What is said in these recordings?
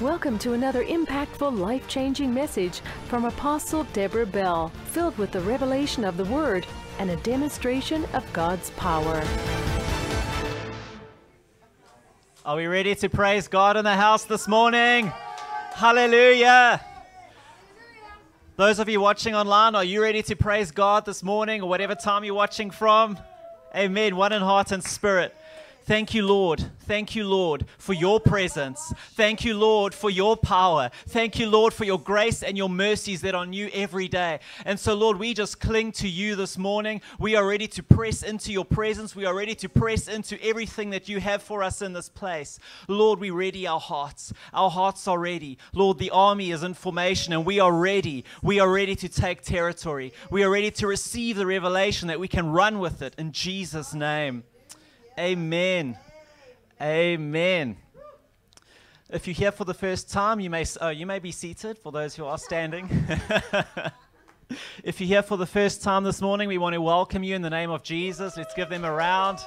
Welcome to another impactful, life changing message from Apostle Deborah Bell, filled with the revelation of the Word and a demonstration of God's power. Are we ready to praise God in the house this morning? Hallelujah. Those of you watching online, are you ready to praise God this morning or whatever time you're watching from? Amen. One in heart and spirit. Thank you, Lord. Thank you, Lord, for your presence. Thank you, Lord, for your power. Thank you, Lord, for your grace and your mercies that are new every day. And so, Lord, we just cling to you this morning. We are ready to press into your presence. We are ready to press into everything that you have for us in this place. Lord, we ready our hearts. Our hearts are ready. Lord, the army is in formation and we are ready. We are ready to take territory. We are ready to receive the revelation that we can run with it in Jesus' name. Amen. Amen. If you're here for the first time, you may, uh, you may be seated for those who are standing. if you're here for the first time this morning, we want to welcome you in the name of Jesus. Let's give them a round.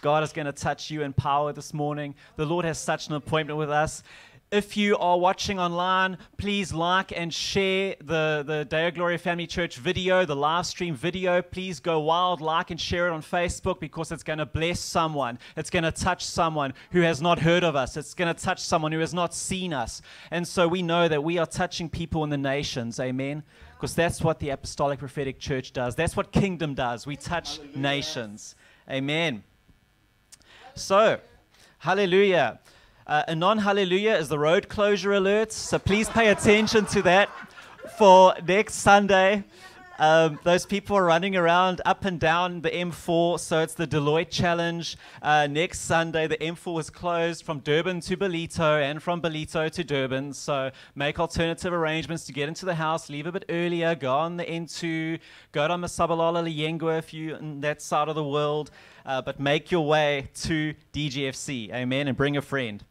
God is going to touch you in power this morning. The Lord has such an appointment with us. If you are watching online, please like and share the, the Deo Gloria Family Church video, the live stream video. Please go wild, like and share it on Facebook because it's going to bless someone. It's going to touch someone who has not heard of us. It's going to touch someone who has not seen us. And so we know that we are touching people in the nations. Amen. Because that's what the Apostolic Prophetic Church does. That's what kingdom does. We touch hallelujah. nations. Amen. So, hallelujah. Uh, a non hallelujah is the road closure alert, so please pay attention to that for next Sunday. Um, those people are running around up and down the M4, so it's the Deloitte Challenge. Uh, next Sunday, the M4 was closed from Durban to Ballito and from Ballito to Durban. So make alternative arrangements to get into the house, leave a bit earlier, go on the N2, go to Masabalala Liyengwa if you're in that side of the world, uh, but make your way to DGFC. Amen. And bring a friend.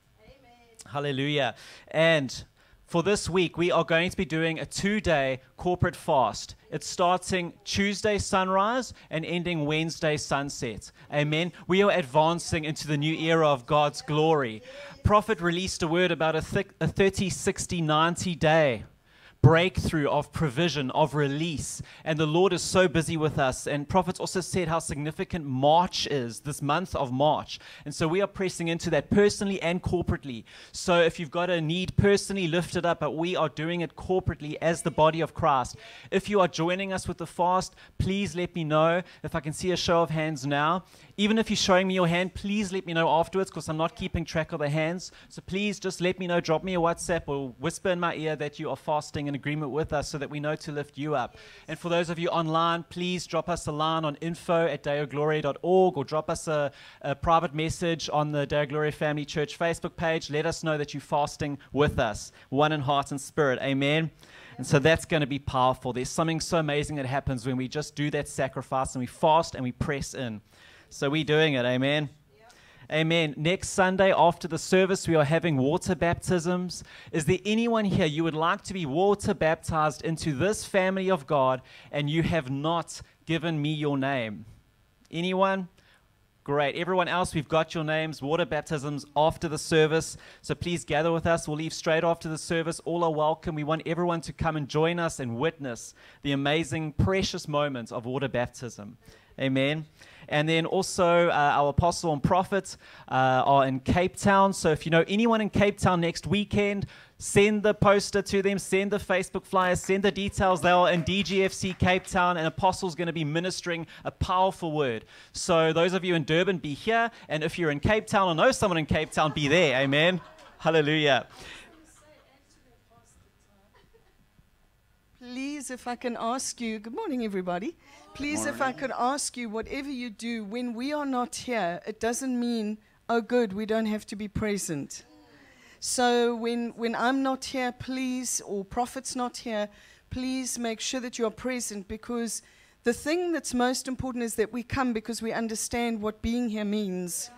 Hallelujah. And for this week, we are going to be doing a two day corporate fast. It's starting Tuesday sunrise and ending Wednesday sunset. Amen. We are advancing into the new era of God's glory. Prophet released a word about a, th- a 30, 60, 90 day breakthrough, of provision, of release. And the Lord is so busy with us. And prophets also said how significant March is, this month of March. And so we are pressing into that personally and corporately. So if you've got a need personally, lift it up, but we are doing it corporately as the body of Christ. If you are joining us with the fast, please let me know. If I can see a show of hands now. Even if you're showing me your hand, please let me know afterwards because I'm not keeping track of the hands. So please just let me know, drop me a WhatsApp or whisper in my ear that you are fasting in agreement with us so that we know to lift you up. And for those of you online, please drop us a line on info at deogloria.org or drop us a, a private message on the Deo Gloria Family Church Facebook page. Let us know that you're fasting with us, one in heart and spirit. Amen. And so that's going to be powerful. There's something so amazing that happens when we just do that sacrifice and we fast and we press in. So we're doing it. Amen. Amen. Next Sunday after the service, we are having water baptisms. Is there anyone here you would like to be water baptized into this family of God and you have not given me your name? Anyone? Great. Everyone else, we've got your names, water baptisms after the service. So please gather with us. We'll leave straight after the service. All are welcome. We want everyone to come and join us and witness the amazing, precious moments of water baptism. Amen. And then also, uh, our apostle and prophet uh, are in Cape Town. So if you know anyone in Cape Town next weekend, send the poster to them, send the Facebook flyers, send the details. They are in DGFC Cape Town, and Apostle's going to be ministering a powerful word. So those of you in Durban, be here. And if you're in Cape Town or know someone in Cape Town, be there. Amen. Hallelujah. Please, if I can ask you, good morning, everybody. Please, if I could ask you, whatever you do, when we are not here, it doesn't mean, oh, good, we don't have to be present. So when, when I'm not here, please, or prophet's not here, please make sure that you're present because the thing that's most important is that we come because we understand what being here means.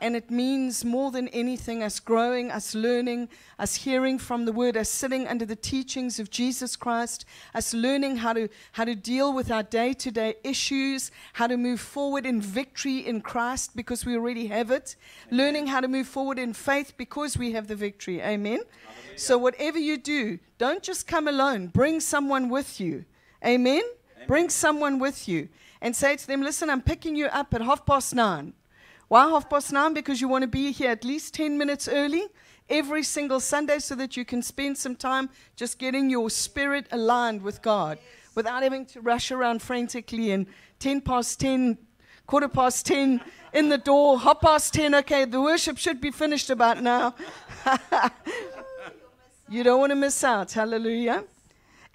And it means more than anything us growing, us learning, us hearing from the word, us sitting under the teachings of Jesus Christ, us learning how to, how to deal with our day to day issues, how to move forward in victory in Christ because we already have it, learning how to move forward in faith because we have the victory. Amen. So, whatever you do, don't just come alone, bring someone with you. Amen. Bring someone with you and say to them, Listen, I'm picking you up at half past nine. Why half past nine? Because you want to be here at least 10 minutes early every single Sunday so that you can spend some time just getting your spirit aligned with God without having to rush around frantically and 10 past 10, quarter past 10 in the door, half past 10, okay, the worship should be finished about now. you don't want to miss out. Hallelujah.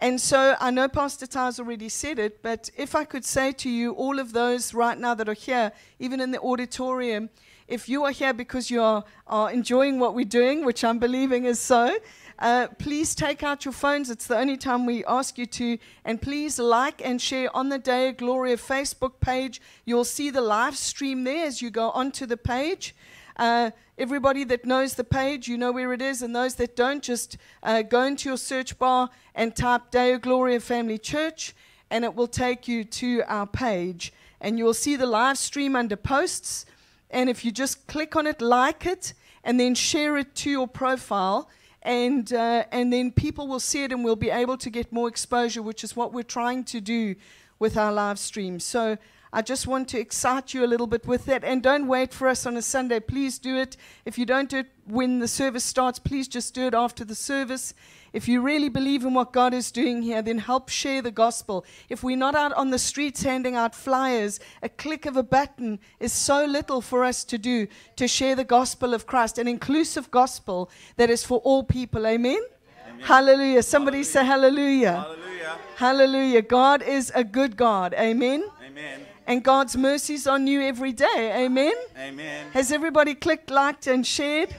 And so I know Pastor Ty's already said it, but if I could say to you, all of those right now that are here, even in the auditorium, if you are here because you are, are enjoying what we're doing, which I'm believing is so, uh, please take out your phones. It's the only time we ask you to. And please like and share on the Deo Gloria Facebook page. You'll see the live stream there as you go onto the page. Uh, everybody that knows the page, you know where it is, and those that don't, just uh, go into your search bar and type Deo Gloria Family Church, and it will take you to our page. And you'll see the live stream under posts. And if you just click on it, like it, and then share it to your profile, and, uh, and then people will see it and we'll be able to get more exposure, which is what we're trying to do with our live stream. So I just want to excite you a little bit with that. And don't wait for us on a Sunday. Please do it. If you don't do it when the service starts, please just do it after the service. If you really believe in what God is doing here, then help share the gospel. If we're not out on the streets handing out flyers, a click of a button is so little for us to do to share the gospel of Christ, an inclusive gospel that is for all people. Amen? Amen. Hallelujah. Somebody hallelujah. say hallelujah. hallelujah. Hallelujah. God is a good God. Amen. Amen. And God's mercies on you every day. Amen. Amen. Has everybody clicked, liked, and shared?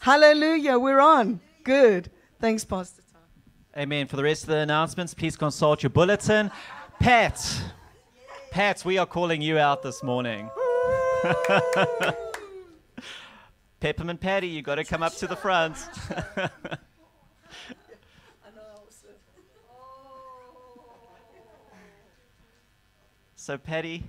Hallelujah. We're on. Good. Thanks, Pastor Tom. Amen. For the rest of the announcements, please consult your bulletin. Pat, Pat, we are calling you out this morning. Peppermint Patty, you got to come up to the front. So Patty.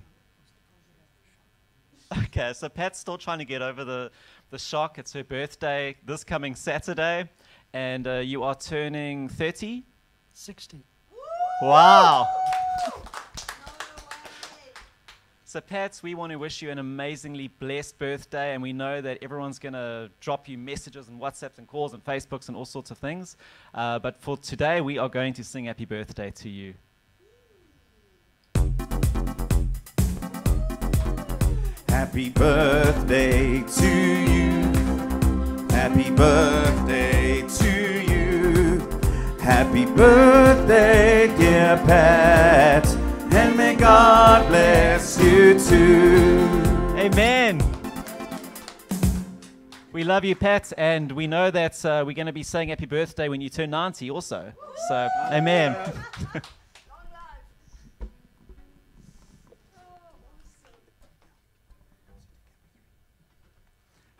Okay, so Pat's still trying to get over the, the shock. It's her birthday this coming Saturday, and uh, you are turning 30? 60. Wow. So, Pats, we want to wish you an amazingly blessed birthday, and we know that everyone's going to drop you messages and WhatsApps and calls and Facebooks and all sorts of things. Uh, but for today, we are going to sing happy birthday to you. Happy birthday to you. Happy birthday to you. Happy birthday, dear Pat. And may God bless you too. Amen. We love you, Pat, and we know that uh, we're going to be saying happy birthday when you turn 90 also. So, amen.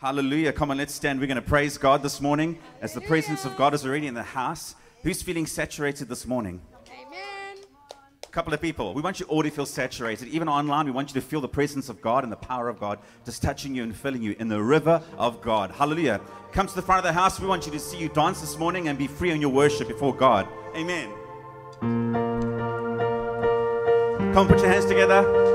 Hallelujah. Come on, let's stand. We're going to praise God this morning as the presence of God is already in the house. Who's feeling saturated this morning? Amen. A couple of people. We want you all to feel saturated. Even online, we want you to feel the presence of God and the power of God just touching you and filling you in the river of God. Hallelujah. Come to the front of the house. We want you to see you dance this morning and be free in your worship before God. Amen. Come on, put your hands together.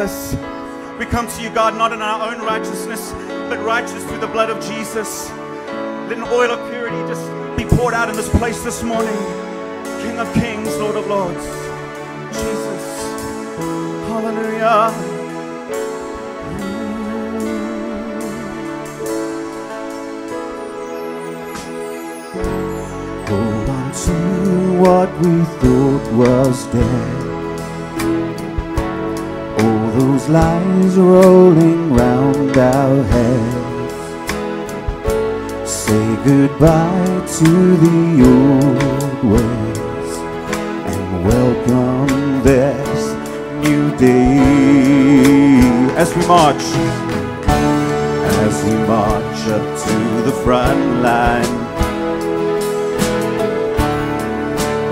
Jesus. We come to you, God, not in our own righteousness, but righteous through the blood of Jesus. Let an oil of purity just be poured out in this place this morning. King of kings, Lord of lords, Jesus. Hallelujah. Hold on to what we thought was dead as lies rolling round our heads. Say goodbye to the old ways and welcome this new day as we march. As we march up to the front line,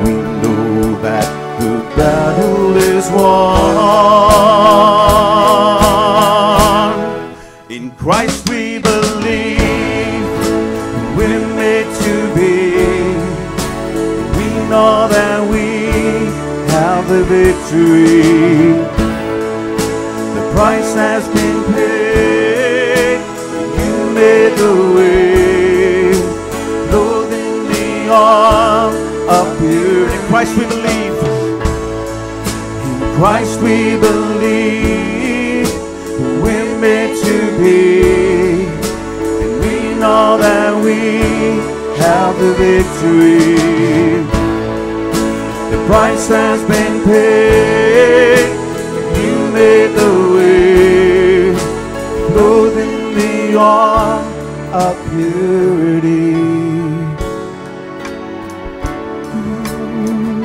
we know that the battle is won. Christ we believe, we're made to be. We know that we have the victory. The price has been paid, you made the way. Lord, the arm of beauty, Christ we believe. In Christ we believe. Have the victory. The price has been paid. You made the way. Clothed in the arm of purity. Mm-hmm.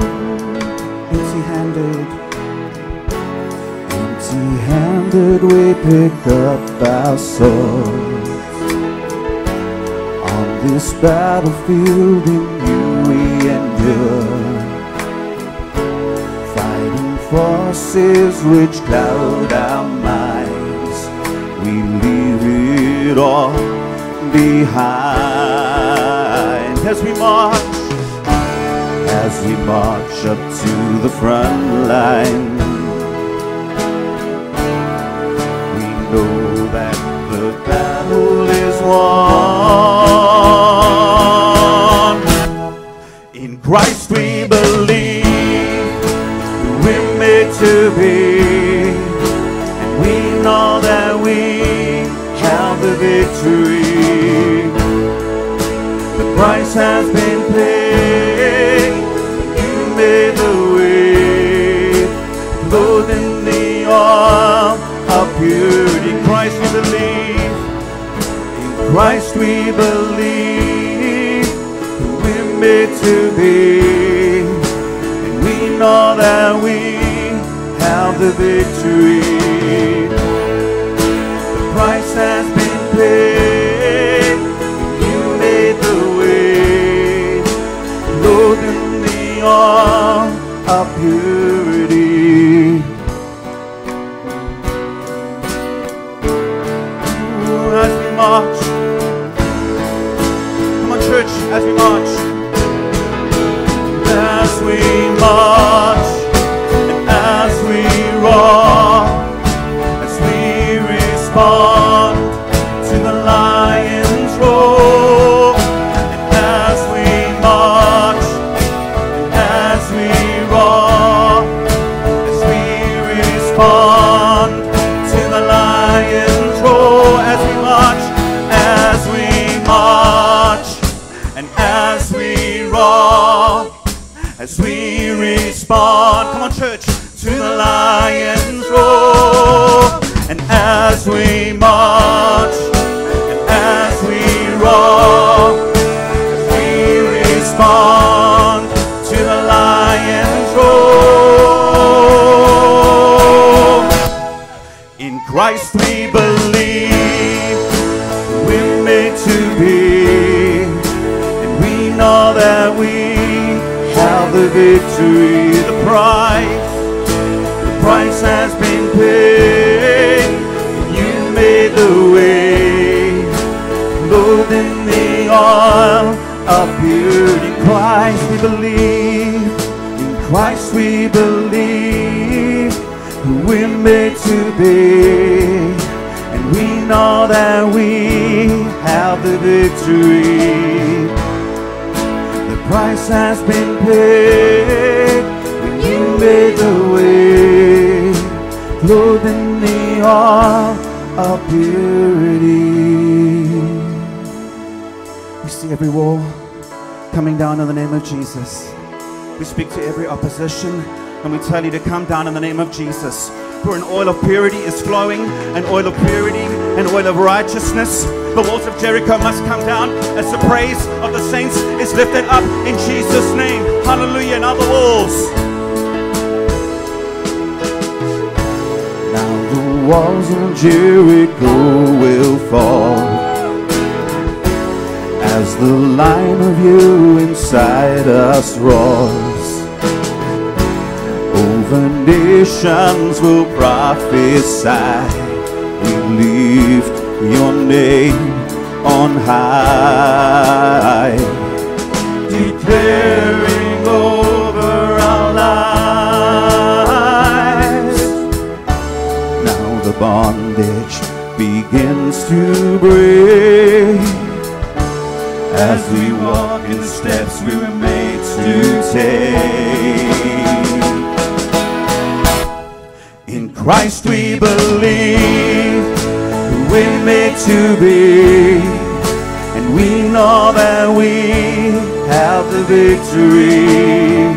Empty handed. Empty handed we pick up our swords. Battlefield in you we endure. Fighting forces which cloud our minds. We leave it all behind as we march as we march up to the front line. We know that the battle is won. Christ we believe we're made to be, and we know that we have the victory. The price has been paid. You made the way. Clothed in the arm of purity. Christ we believe. In Christ we believe. To be. And we know that we have the victory. The price has been paid. You made the way, clothed in the arm of purity. Ooh, As we march, come on, church, as we march, as we march, and as we roar, as we respond to the lion's roar. In Christ we believe we're made to be, and we know that we have the victory. The price, the price has been of beauty. In Christ we believe. In Christ we believe. We're made to be, and we know that we have the victory. The price has been paid when you made the way, clothed in the arm of purity. Every wall coming down in the name of Jesus. We speak to every opposition and we tell you to come down in the name of Jesus. For an oil of purity is flowing, an oil of purity, an oil of righteousness. The walls of Jericho must come down as the praise of the saints is lifted up in Jesus' name. Hallelujah. Now the walls. Now the walls of Jericho will fall as the line of you inside us roars. Over nations will prophesy. We lift your name on high, declaring over our lives. Now the bondage begins to break. As we walk in the steps we were made to take. In Christ we believe, who we're made to be, and we know that we have the victory.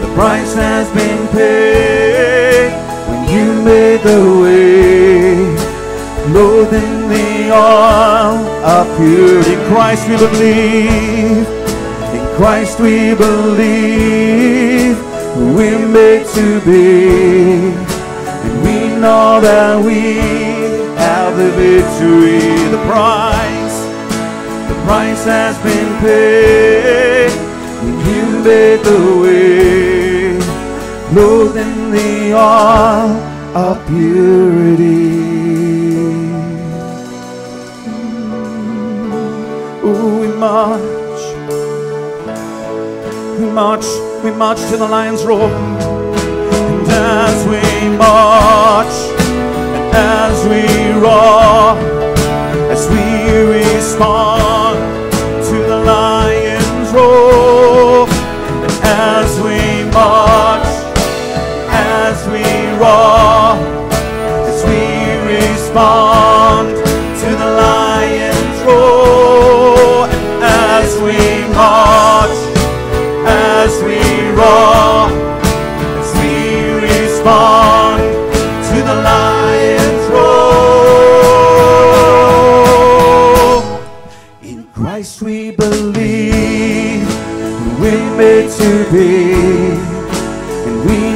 The price has been paid when you made the way. Clothed in the oil of. In Christ we believe. In Christ we believe. We're made to be. And we know that we have the victory. The price. The price has been paid when you made the way, clothed in the oil of purity. March, we march, we march to the lion's roar, and as we march, and as we roar, as we respond to the lion's roar, and as we march, as we roar,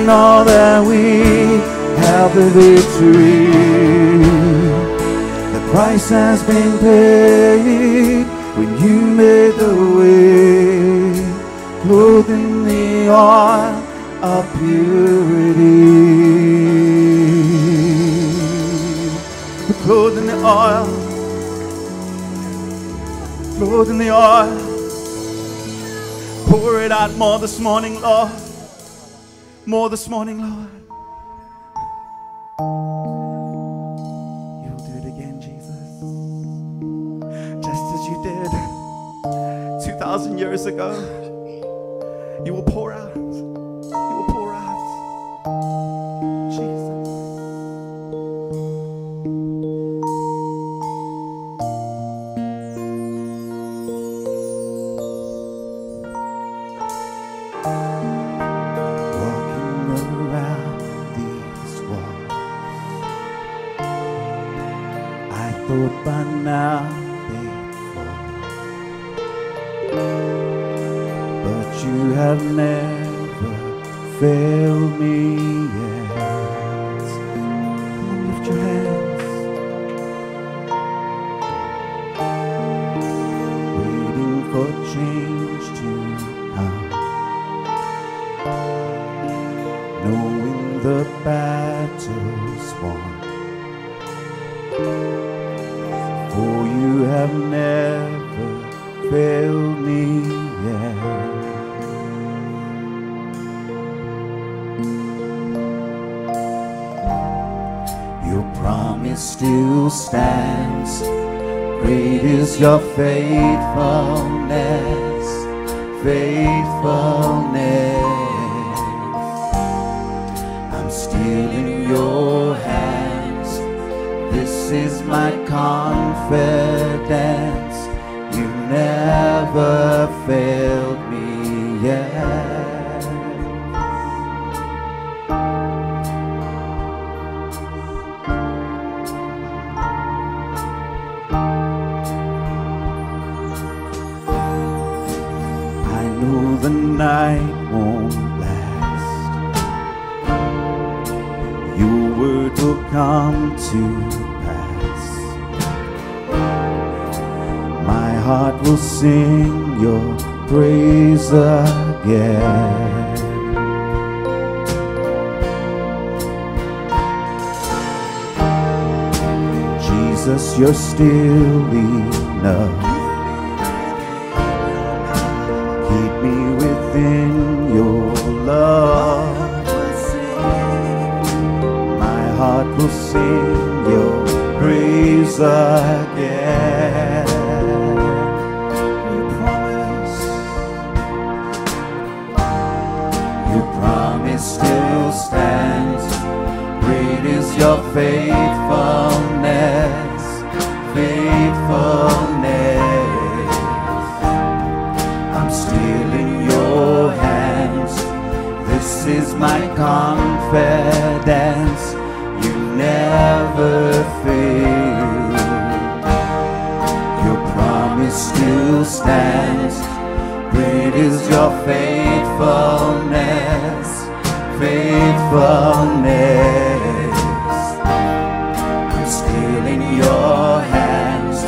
know that we have the victory. The price has been paid when you made the way, clothed in the oil of purity. We're clothed in the oil, clothed in the oil. Pour it out more this morning, Lord. More this morning, Lord. You'll do it again, Jesus. Just as you did 2,000 years ago. Have never failed me Is your faithfulness, faithfulness. I'm still in your hands. This is my confidence. You never failed Jesus, you're still enough. Keep me within your love. My heart will sing your praise again. You promise. Your promise still stands. Great is your faith. Confidence. You never fail. Your promise still stands. Great is your faithfulness, faithfulness. I'm still in your hands.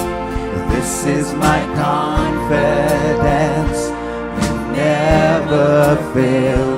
This is my confidence. You never failed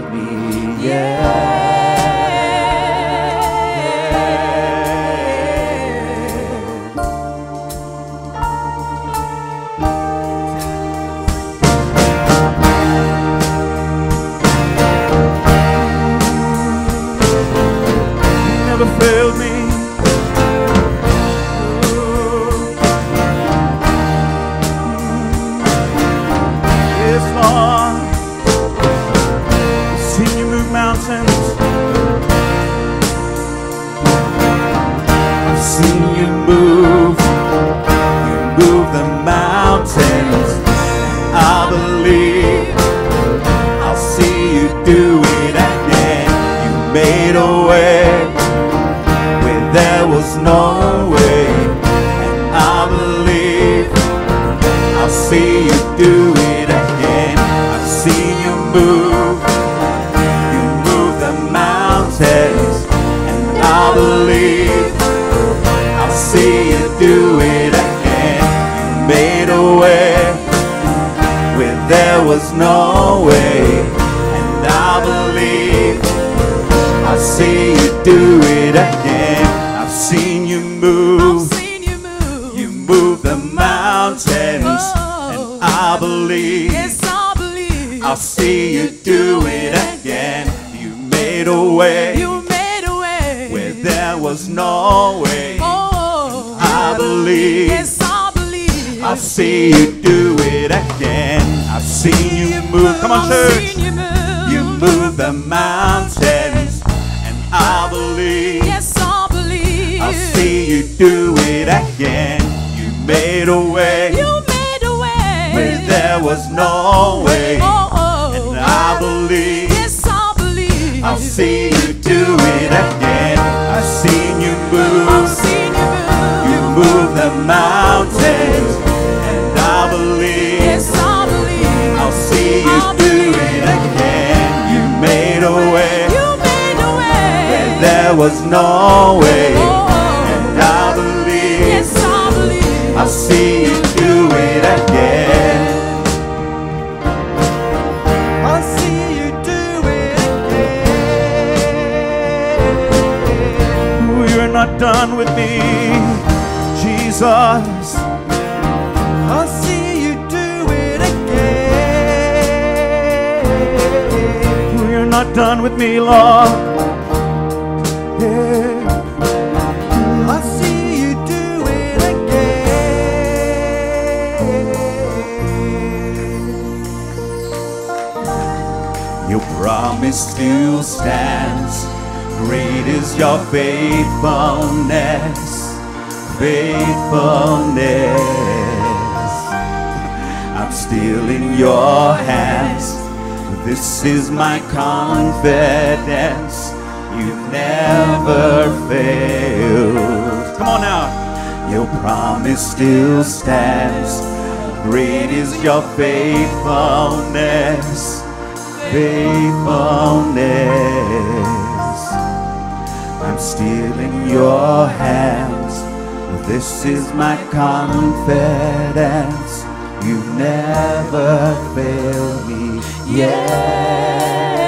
see you do it again. I've seen you move. Come on, church. you move. The mountains, and I believe Yes, I believe. I'll see you do it again. You made a way You made a way. where there was no way, Oh, oh. oh. and I believe Yes, I believe. I'll see was no way, and I believe yes, I believe. I'll see you do it again. I'll see you do it again. You're not done with me, Jesus. I'll see you do it again. You're not done with me, Lord. Your promise still stands. Great is your faithfulness, faithfulness. I'm still in your hands. This is my confidence. You've never failed. Come on now. Your promise still stands. Great is your faithfulness, faithfulness. I'm still in your hands. This is my confidence. You've never failed me yet.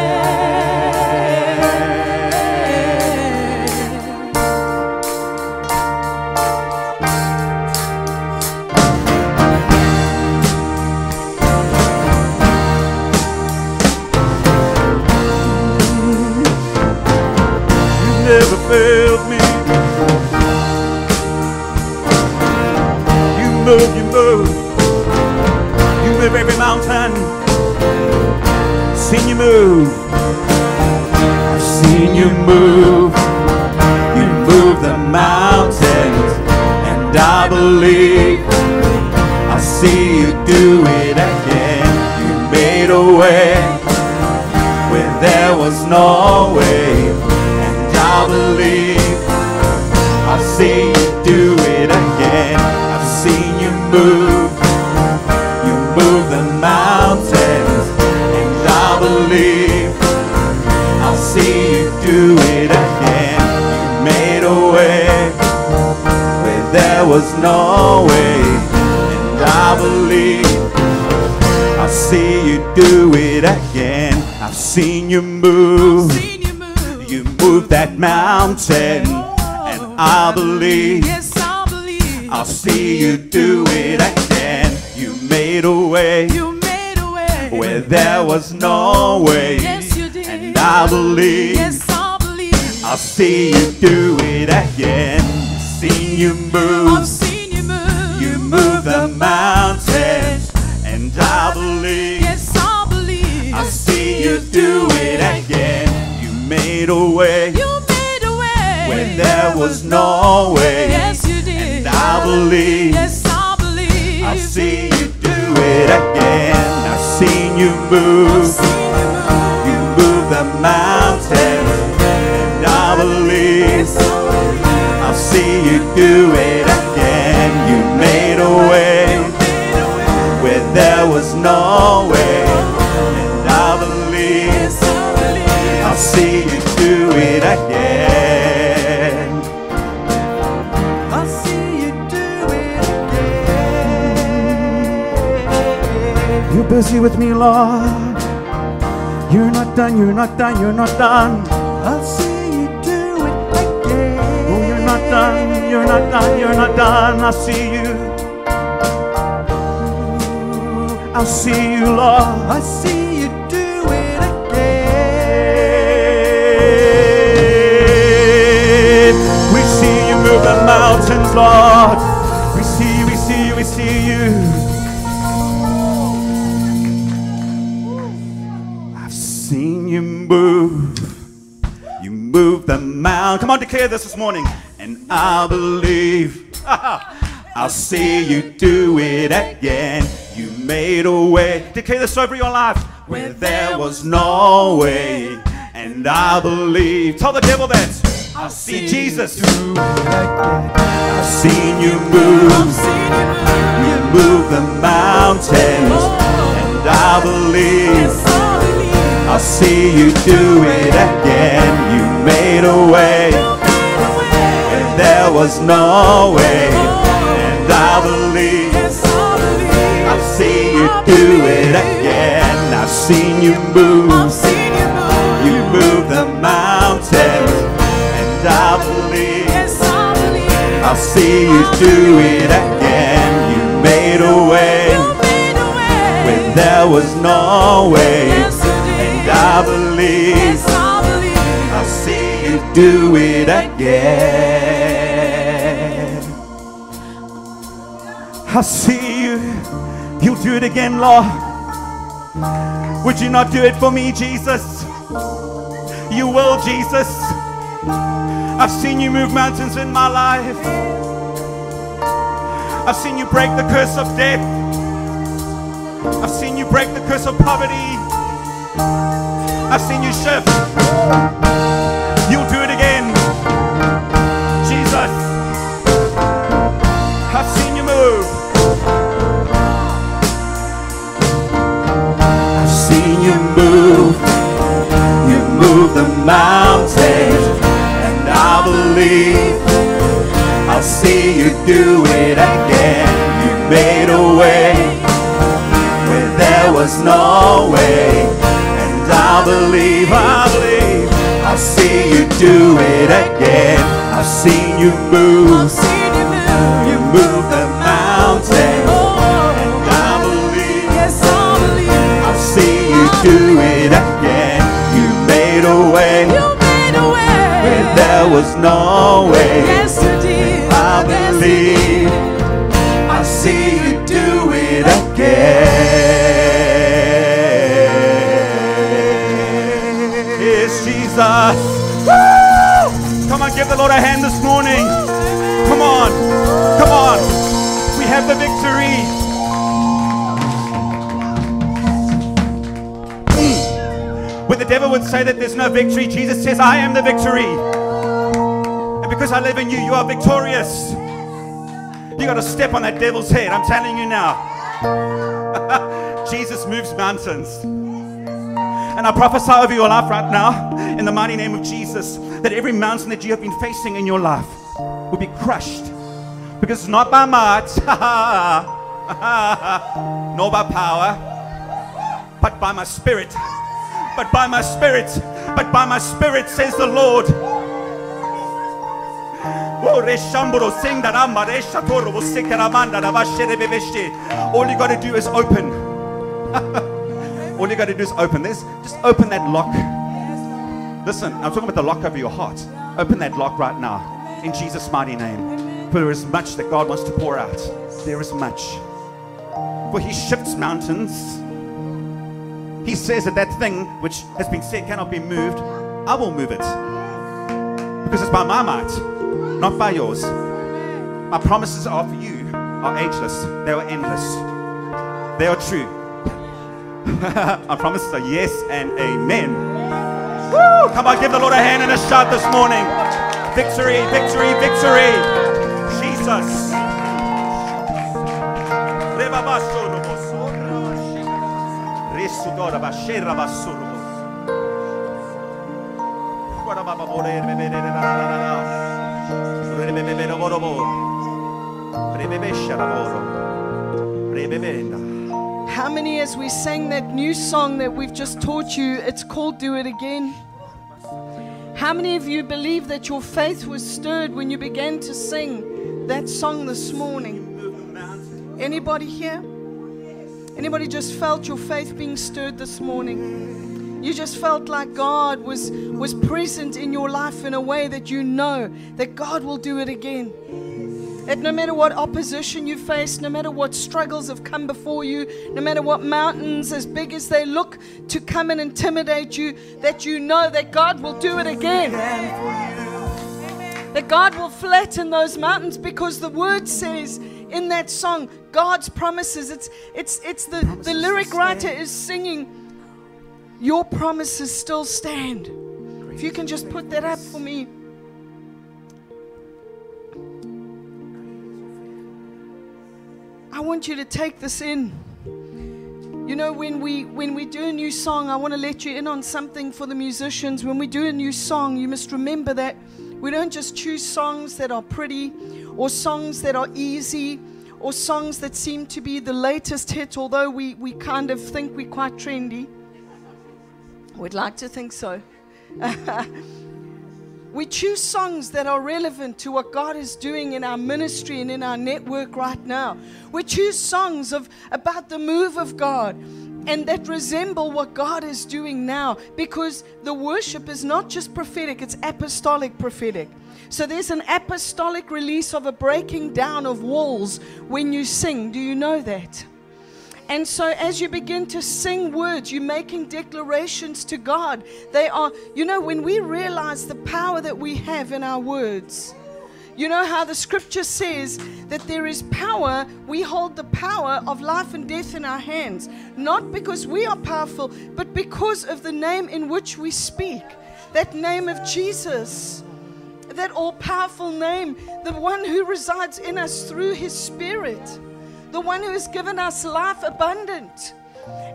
Failed me. You move, you move. You move every mountain. Seen you move. I've seen you move. You move the mountains, and I believe I'll see you do it again. You made a way where there was no way, I believe I'll see you do it again. I've seen you move. You move the mountains, and I believe I'll see you do it again. You made a way where there was no way, and I believe I'll see you do it again. I've seen you move. Move. That mountain, and I believe Yes, I believe. I'll see you do it again. You made a way You made a way. where there was no way, Yes, you did. and I believe Yes, I believe. I'll see you do it again. Seen you move, I've seen you move. you move the mountains, made a way You made a way. when there was no way. Yes, you did. And I believe Yes, I believe. I'll see you do it again. I've seen you I've move. seen you move. You move the mountains, and I believe I'll see you do it again. You made a way You made a way. where there was no way, busy with me, Lord. You're not done, you're not done, you're not done. I'll see you do it again. Oh, you're not done, you're not done, you're not done. I'll see you. I'll see you, Lord. I see you do it again. We see you move the mountains, Lord. We see you, we see you, we see you. Come on, declare this this morning. And I believe I'll see you do it again. You made a way. Declare this over your life where there was no way. And I believe. Tell the devil that. I'll see Jesus. I've seen you I've move. seen you move. You move the mountains. And I believe. I believe. I'll see you do it again. You made a way was no way. And I believe I believe. I'll see you do it again. I've seen you move. You move. The mountains. And I believe. I'll see you do it again. You made a way You made a way. when there was no way. Yes, you did. And I believe I believe. I'll see you do it again. I see you. You'll do it again, Lord. Would you not do it for me, Jesus? You will, Jesus. I've seen you move mountains in my life. I've seen you break the curse of death. I've seen you break the curse of poverty. I've seen you shift. You'll do it again. Mountains. And I believe I'll see you do it again. You made a way where there was no way. And I believe, I believe, I'll see you do it again. I've seen you move. was no way. Yesterday. I believe. I see you do it again. Yes, Jesus. Woo! Come on, give the Lord a hand this morning. Come on. Come on. We have the victory. Hmm. When the devil would say that there's no victory, Jesus says, I am the victory. Because I live in you, you are victorious. You got to step on that devil's head. I'm telling you now. Jesus moves mountains. And I prophesy over your life right now, in the mighty name of Jesus, that every mountain that you have been facing in your life will be crushed. Because it's not by might, nor by power, but by my spirit. But by my spirit, but by my spirit, says the Lord. You got to do is open. All you got to do is open. this. just open that lock. Listen, I'm talking about the lock over your heart. Open that lock right now. In Jesus' mighty name. For there is much that God wants to pour out. There is much. For He shifts mountains. He says that that thing which has been said cannot be moved, I will move it. Because it's by my might, not by yours. My promises are for you are ageless, they are endless, they are true. Our promises are yes and amen. Woo! Come on, give the Lord a hand and a shout this morning. Victory, victory, victory. Jesus. Risudora How many, as we sang that new song that we've just taught you, it's called Do It Again? How many of you believe that your faith was stirred when you began to sing that song this morning? Anybody here? Anybody just felt your faith being stirred this morning? You just felt like God was, was present in your life in a way that you know that God will do it again. That no matter what opposition you face, no matter what struggles have come before you, no matter what mountains, as big as they look, to come and intimidate you, that you know that God will do it again. That God will flatten those mountains because the word says in that song, God's promises. It's it's it's the, the lyric writer is singing, Your promises still stand. If you can just put that up for me. I want you to take this in. You know, when we when we do a new song, I want to let you in on something for the musicians. When we do a new song, you must remember that we don't just choose songs that are pretty or songs that are easy or songs that seem to be the latest hit, although we, we kind of think we're quite trendy. We'd like to think so. we choose songs that are relevant to what God is doing in our ministry and in our network right now. We choose songs of about the move of God and that resemble what God is doing now because the worship is not just prophetic, it's apostolic prophetic. So there's an apostolic release of a breaking down of walls when you sing. Do you know that? And so, as you begin to sing words, you're making declarations to God. They are, you know, when we realize the power that we have in our words, you know how the scripture says that there is power, we hold the power of life and death in our hands, not because we are powerful, but because of the name in which we speak. That name of Jesus. That all powerful name, the one who resides in us through his spirit, the one who has given us life abundant.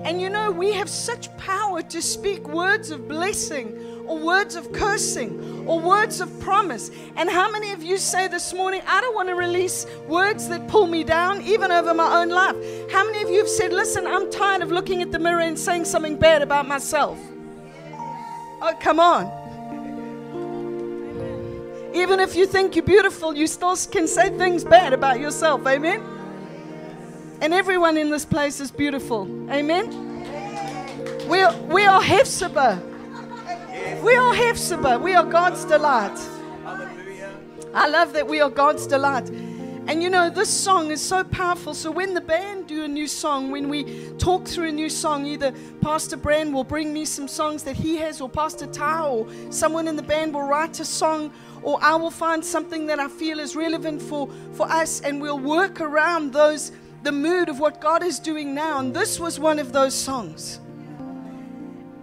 And you know, we have such power to speak words of blessing or words of cursing or words of promise. And how many of you say this morning, I don't want to release words that pull me down, even over my own life? How many of you have said, Listen, I'm tired of looking at the mirror and saying something bad about myself? Oh, come on. Even if you think you're beautiful, you still can say things bad about yourself. Amen? And everyone in this place is beautiful. Amen? We are, we are Hephzibah. We are. We are God's delight. I love that we are God's delight. And you know, this song is so powerful. So when the band do a new song, when we talk through a new song, either Pastor Brand will bring me some songs that he has, or Pastor Tao, or someone in the band will write a song, or I will find something that I feel is relevant for, for us, and we'll work around those the mood of what God is doing now. And this was one of those songs.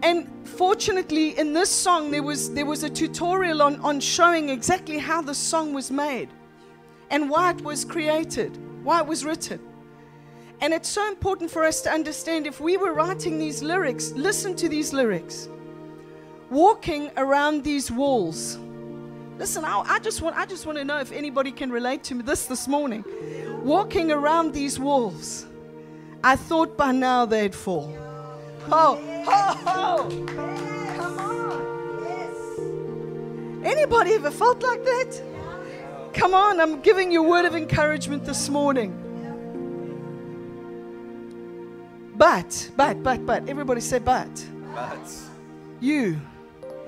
And fortunately, in this song, there was there was a tutorial on, on showing exactly how the song was made and why it was created, why it was written. And it's so important for us to understand if we were writing these lyrics, listen to these lyrics. Walking around these walls. Listen, I, I just want I just want to know if anybody can relate to me this this morning. Walking around these walls. I thought by now they'd fall. Oh, oh, oh. Come on. Anybody ever felt like that? Come on, I'm giving you a word of encouragement this morning. But, but, but, but, everybody say but. But You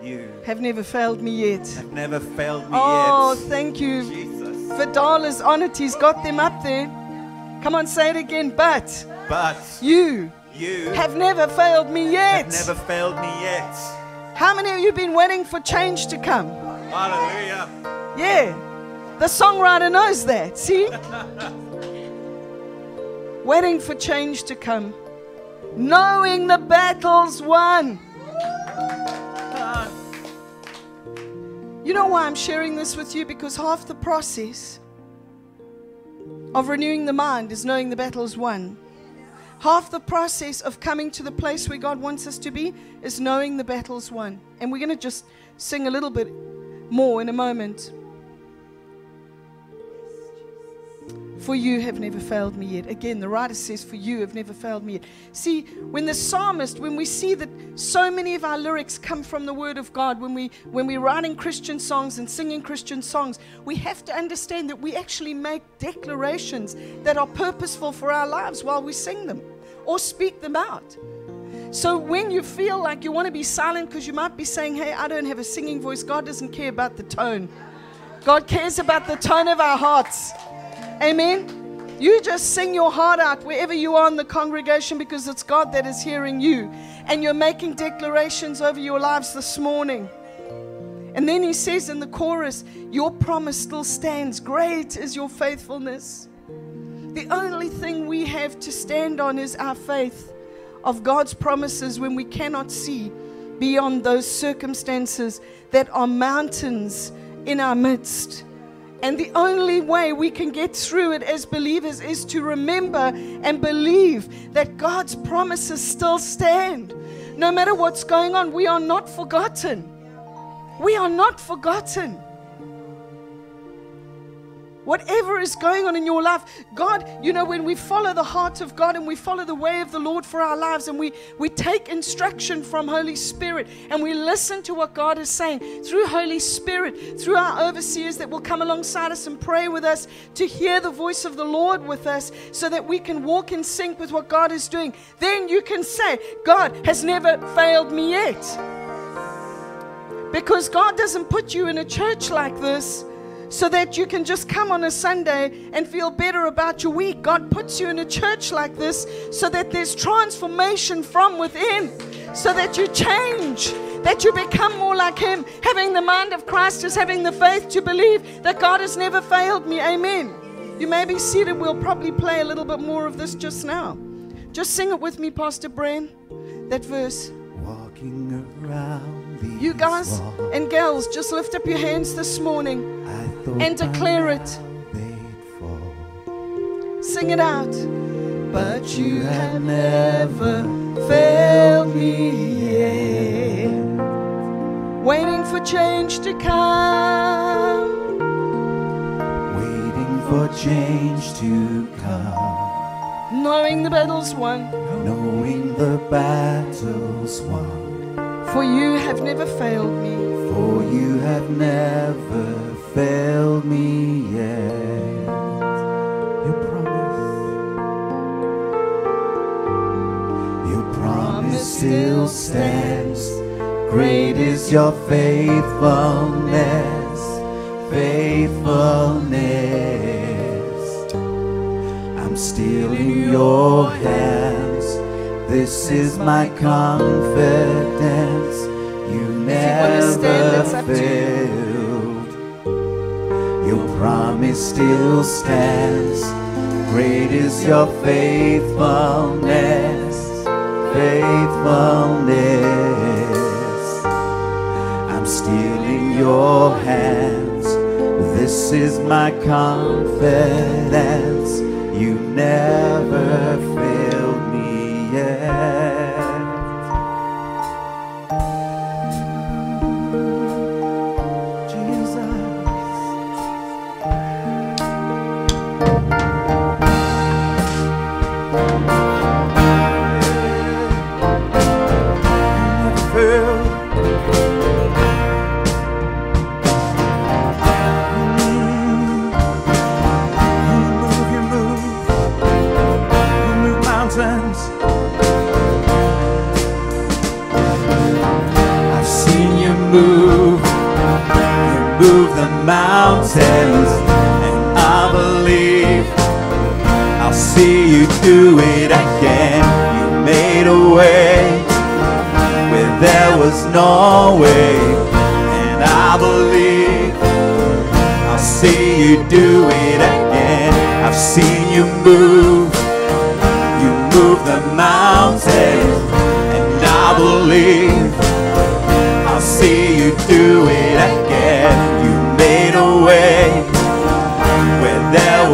you have never failed me yet. have never failed me Oh, yet. thank you. Jesus. Vidal on it. He's got them up there. Come on, say it again. But But you you have never failed me yet. have never failed me yet. How many of you been waiting for change to come? Hallelujah. Yeah. The songwriter knows that. See? waiting for change to come. Knowing the battle's won. You know why I'm sharing this with you? Because half the process of renewing the mind is knowing the battle's won. Half the process of coming to the place where God wants us to be is knowing the battle's won. And we're going to just sing a little bit more in a moment. For you have never failed me yet. Again, the writer says, For you have never failed me yet. See, when the psalmist, when we see that so many of our lyrics come from the Word of God, when, we, when we're writing Christian songs and singing Christian songs, we have to understand that we actually make declarations that are purposeful for our lives while we sing them or speak them out. So when you feel like you want to be silent because you might be saying, Hey, I don't have a singing voice, God doesn't care about the tone. God cares about the tone of our hearts. Amen. You just sing your heart out wherever you are in the congregation because it's God that is hearing you. And you're making declarations over your lives this morning. And then he says in the chorus, Your promise still stands. Great is your faithfulness. The only thing we have to stand on is our faith of God's promises when we cannot see beyond those circumstances that are mountains in our midst. And the only way we can get through it as believers is to remember and believe that God's promises still stand. No matter what's going on, we are not forgotten. We are not forgotten. Whatever is going on in your life, God, you know, when we follow the heart of God and we follow the way of the Lord for our lives and we, we take instruction from Holy Spirit and we listen to what God is saying through Holy Spirit, through our overseers that will come alongside us and pray with us to hear the voice of the Lord with us so that we can walk in sync with what God is doing, then you can say, God has never failed me yet. Because God doesn't put you in a church like this so that you can just come on a Sunday and feel better about your week. God puts you in a church like this so that there's transformation from within, so that you change, that you become more like Him. Having the mind of Christ is having the faith to believe that God has never failed me. Amen. You may be seated. We'll probably play a little bit more of this just now. Just sing it with me, Pastor Bren, that verse. Walking around You guys and gals, just lift up your hands this morning and declare it. Sing it out. But you have never failed me yet. Waiting for change to come. Waiting for change to come, Knowing the battle's won. knowing the battle's won. For you have never failed me. For you have never failed me yet. Your promise, your promise still stands. Great is your faithfulness, faithfulness. I'm still in your hands. This is my confidence. You never it's up to you. failed. Your promise still stands. Great is your faithfulness, faithfulness. I'm still in your hands. This is my confidence. You never failed the mountains, and I believe I'll see you do it again. You made a way where there was no way, and I believe. I'll see you do it again. I've seen you move. You move the mountains, and I believe I'll see you do it again.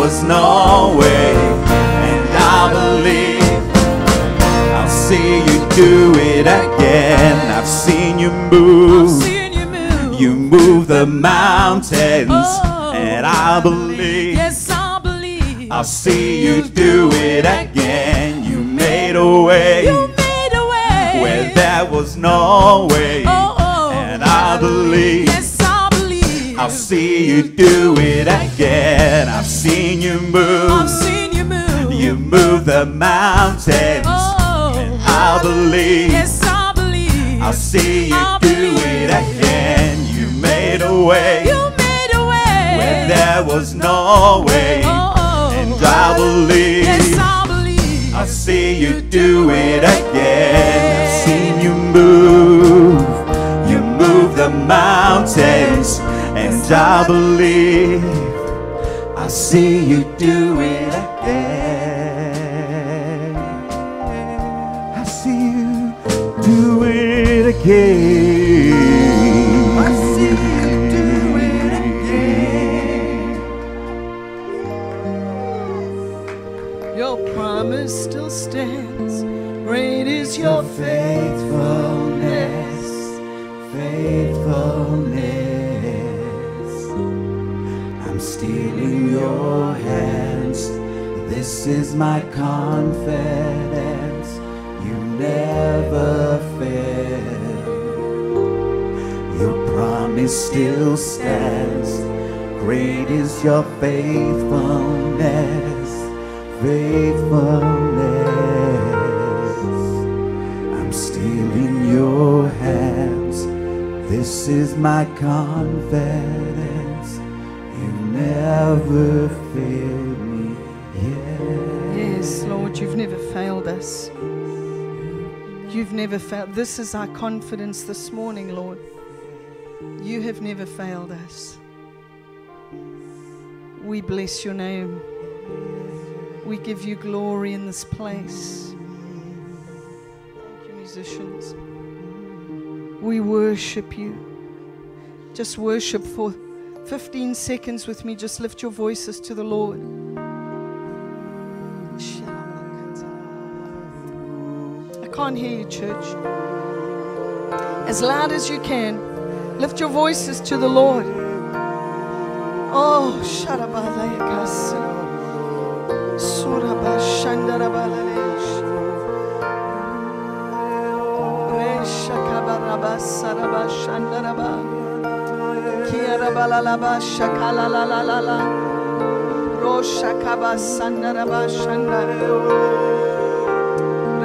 Was no way, and I believe I'll see you do it again. I've seen you move. Seeing you move. You move the mountains, Oh. and I believe Yes, I believe. I'll see you do it again. You made a way You made a way. where there was no way, Oh, oh. and I believe Yes, I believe. I'll see you do it again. I've seen you I've move. seen you move. You move the mountains, Oh. and I believe Yes, I believe. I'll see you I do it again. You made a way You made a way. where there was no way. Oh, oh. And I believe Yes, I believe. I'll see you do it again. I've seen you move. You move the mountains. I believe I'll see you do it This is my confidence. You never fail. Your promise still stands. Great is your faithfulness. Faithfulness. I'm still in your hands. This is my confidence. You never failed You've never failed. This is our confidence this morning, Lord. You have never failed us. We bless your name. We give you glory in this place. Thank you, musicians. We worship you. Just worship for 15 seconds with me. Just lift your voices to the Lord. Can't hear you, church. As loud as you can, lift your voices to the Lord. Oh, Sharabalaikas. Surabashandarabalaleish. Reshakabarabasarabashandaraba. Kiarabalalaba shakalalalala.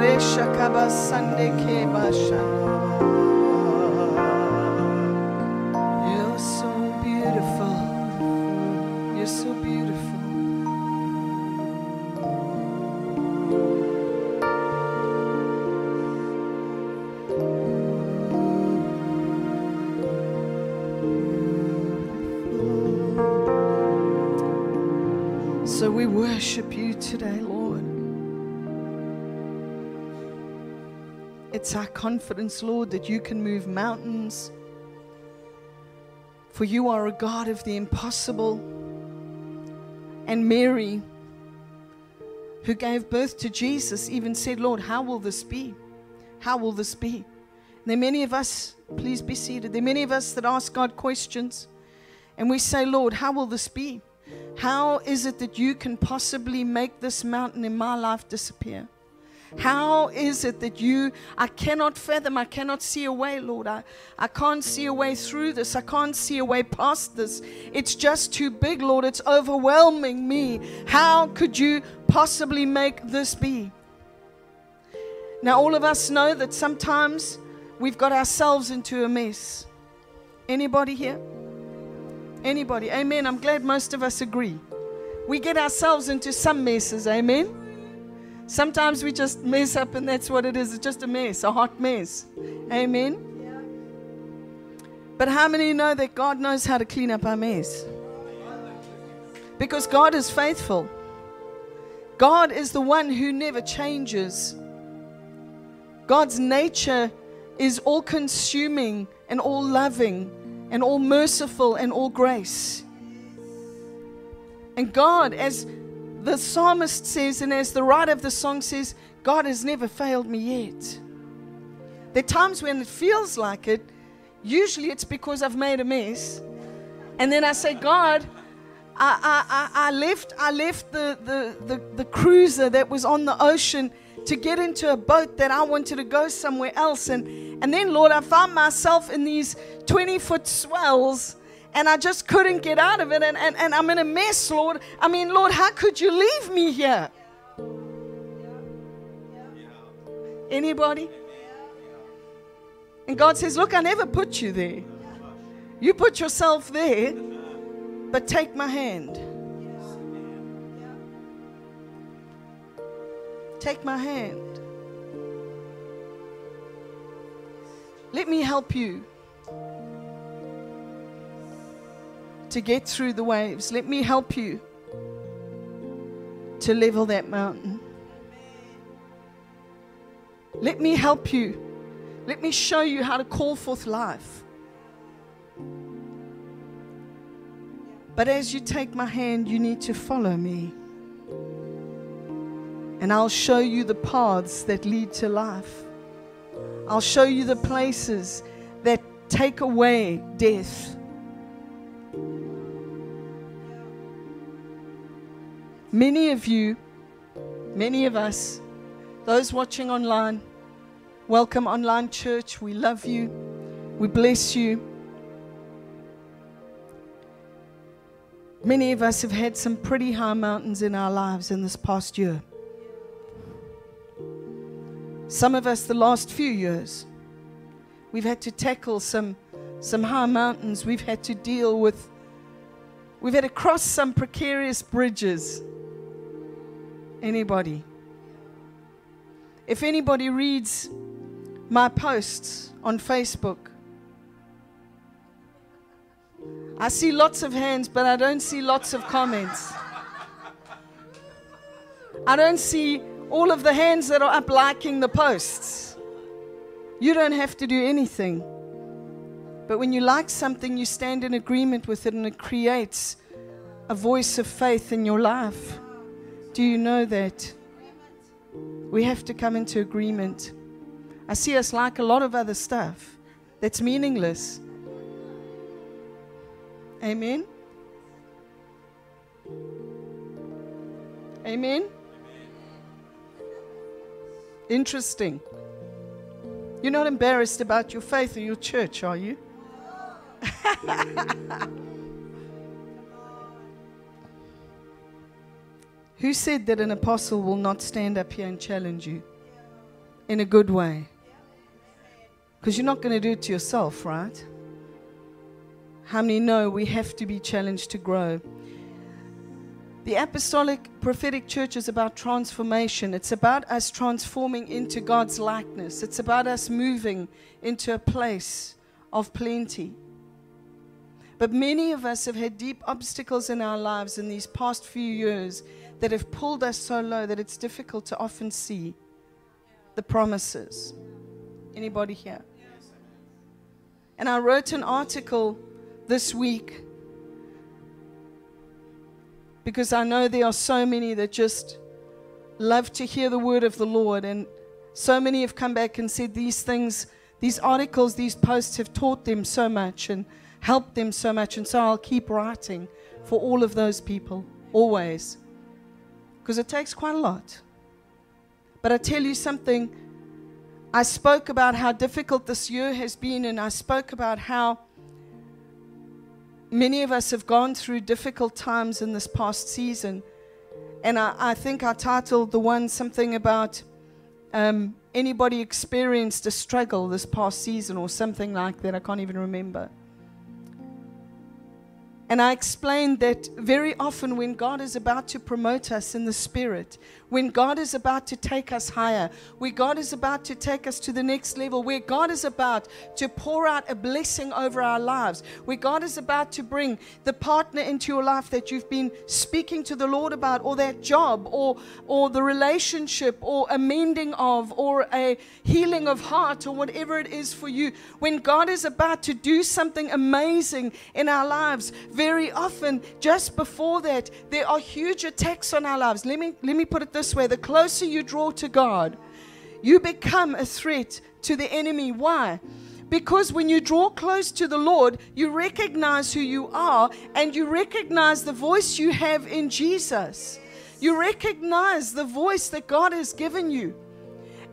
Roshakabasandarabashanda. Reshakabasandekebasha. You're It's our confidence, Lord, that you can move mountains. For you are a God of the impossible. And Mary, who gave birth to Jesus, even said, Lord, how will this be? How will this be? There are many of us, please be seated. There are many of us that ask God questions. And we say, Lord, how will this be? How is it that you can possibly make this mountain in my life disappear? How is it that you, I cannot fathom, I cannot see a way, Lord. I, I can't see a way through this. I can't see a way past this. It's just too big, Lord. It's overwhelming me. How could you possibly make this be? Now, all of us know that sometimes we've got ourselves into a mess. Anybody here? Anybody? Amen. I'm glad most of us agree. We get ourselves into some messes. Amen. Sometimes we just mess up, and that's what it is. It's just a mess, a hot mess. Amen. But how many know that God knows how to clean up our mess? Because God is faithful. God is the one who never changes. God's nature is all consuming and all loving and all merciful and all grace. And God, as the psalmist says, and as the writer of the song says, God has never failed me yet. There are times when it feels like it. Usually it's because I've made a mess. And then I say, God, I, I, I, left, I left the, the, the, the cruiser that was on the ocean to get into a boat that I wanted to go somewhere else. And, and then, Lord, I found myself in these 20 foot swells and I just couldn't get out of it. And, and, and I'm in a mess, Lord. I mean, Lord, how could you leave me here? Anybody? And God says, Look, I never put you there. You put yourself there, but take my hand. Take my hand. Let me help you to get through the waves. Let me help you to level that mountain. Let me help you. Let me show you how to call forth life. But as you take my hand, you need to follow me. And I'll show you the paths that lead to life. I'll show you the places that take away death. Many of you, many of us, those watching online, welcome online church. We love you. We bless you. Many of us have had some pretty high mountains in our lives in this past year. Some of us, the last few years, we've had to tackle some, some high mountains. We've had to deal with, we've had to cross some precarious bridges. Anybody? If anybody reads my posts on Facebook, I see lots of hands, but I don't see lots of comments. I don't see all of the hands that are up liking the posts. You don't have to do anything. But when you like something, you stand in agreement with it and it creates a voice of faith in your life. Do you know that? We have to come into agreement. I see us like a lot of other stuff that's meaningless. Amen. Amen. Interesting. You're not embarrassed about your faith or your church, are you? Who said that an apostle will not stand up here and challenge you in a good way? Because you're not going to do it to yourself, right? How many know we have to be challenged to grow? The apostolic prophetic church is about transformation. It's about us transforming into God's likeness. It's about us moving into a place of plenty. But many of us have had deep obstacles in our lives in these past few years that have pulled us so low that it's difficult to often see the promises. Anybody here? And I wrote an article this week because I know there are so many that just love to hear the word of the Lord. And so many have come back and said these things, these articles, these posts have taught them so much and helped them so much. And so I'll keep writing for all of those people, always. Because it takes quite a lot. But I tell you something, I spoke about how difficult this year has been, and I spoke about how many of us have gone through difficult times in this past season. And I, I think I titled the one something about um, anybody experienced a struggle this past season or something like that. I can't even remember. And I explained that very often when God is about to promote us in the spirit, when God is about to take us higher, where God is about to take us to the next level, where God is about to pour out a blessing over our lives, where God is about to bring the partner into your life that you've been speaking to the Lord about, or that job, or, or the relationship, or a mending of, or a healing of heart, or whatever it is for you, when God is about to do something amazing in our lives, very often, just before that, there are huge attacks on our lives. Let me, let me put it this way the closer you draw to God, you become a threat to the enemy. Why? Because when you draw close to the Lord, you recognize who you are and you recognize the voice you have in Jesus. You recognize the voice that God has given you.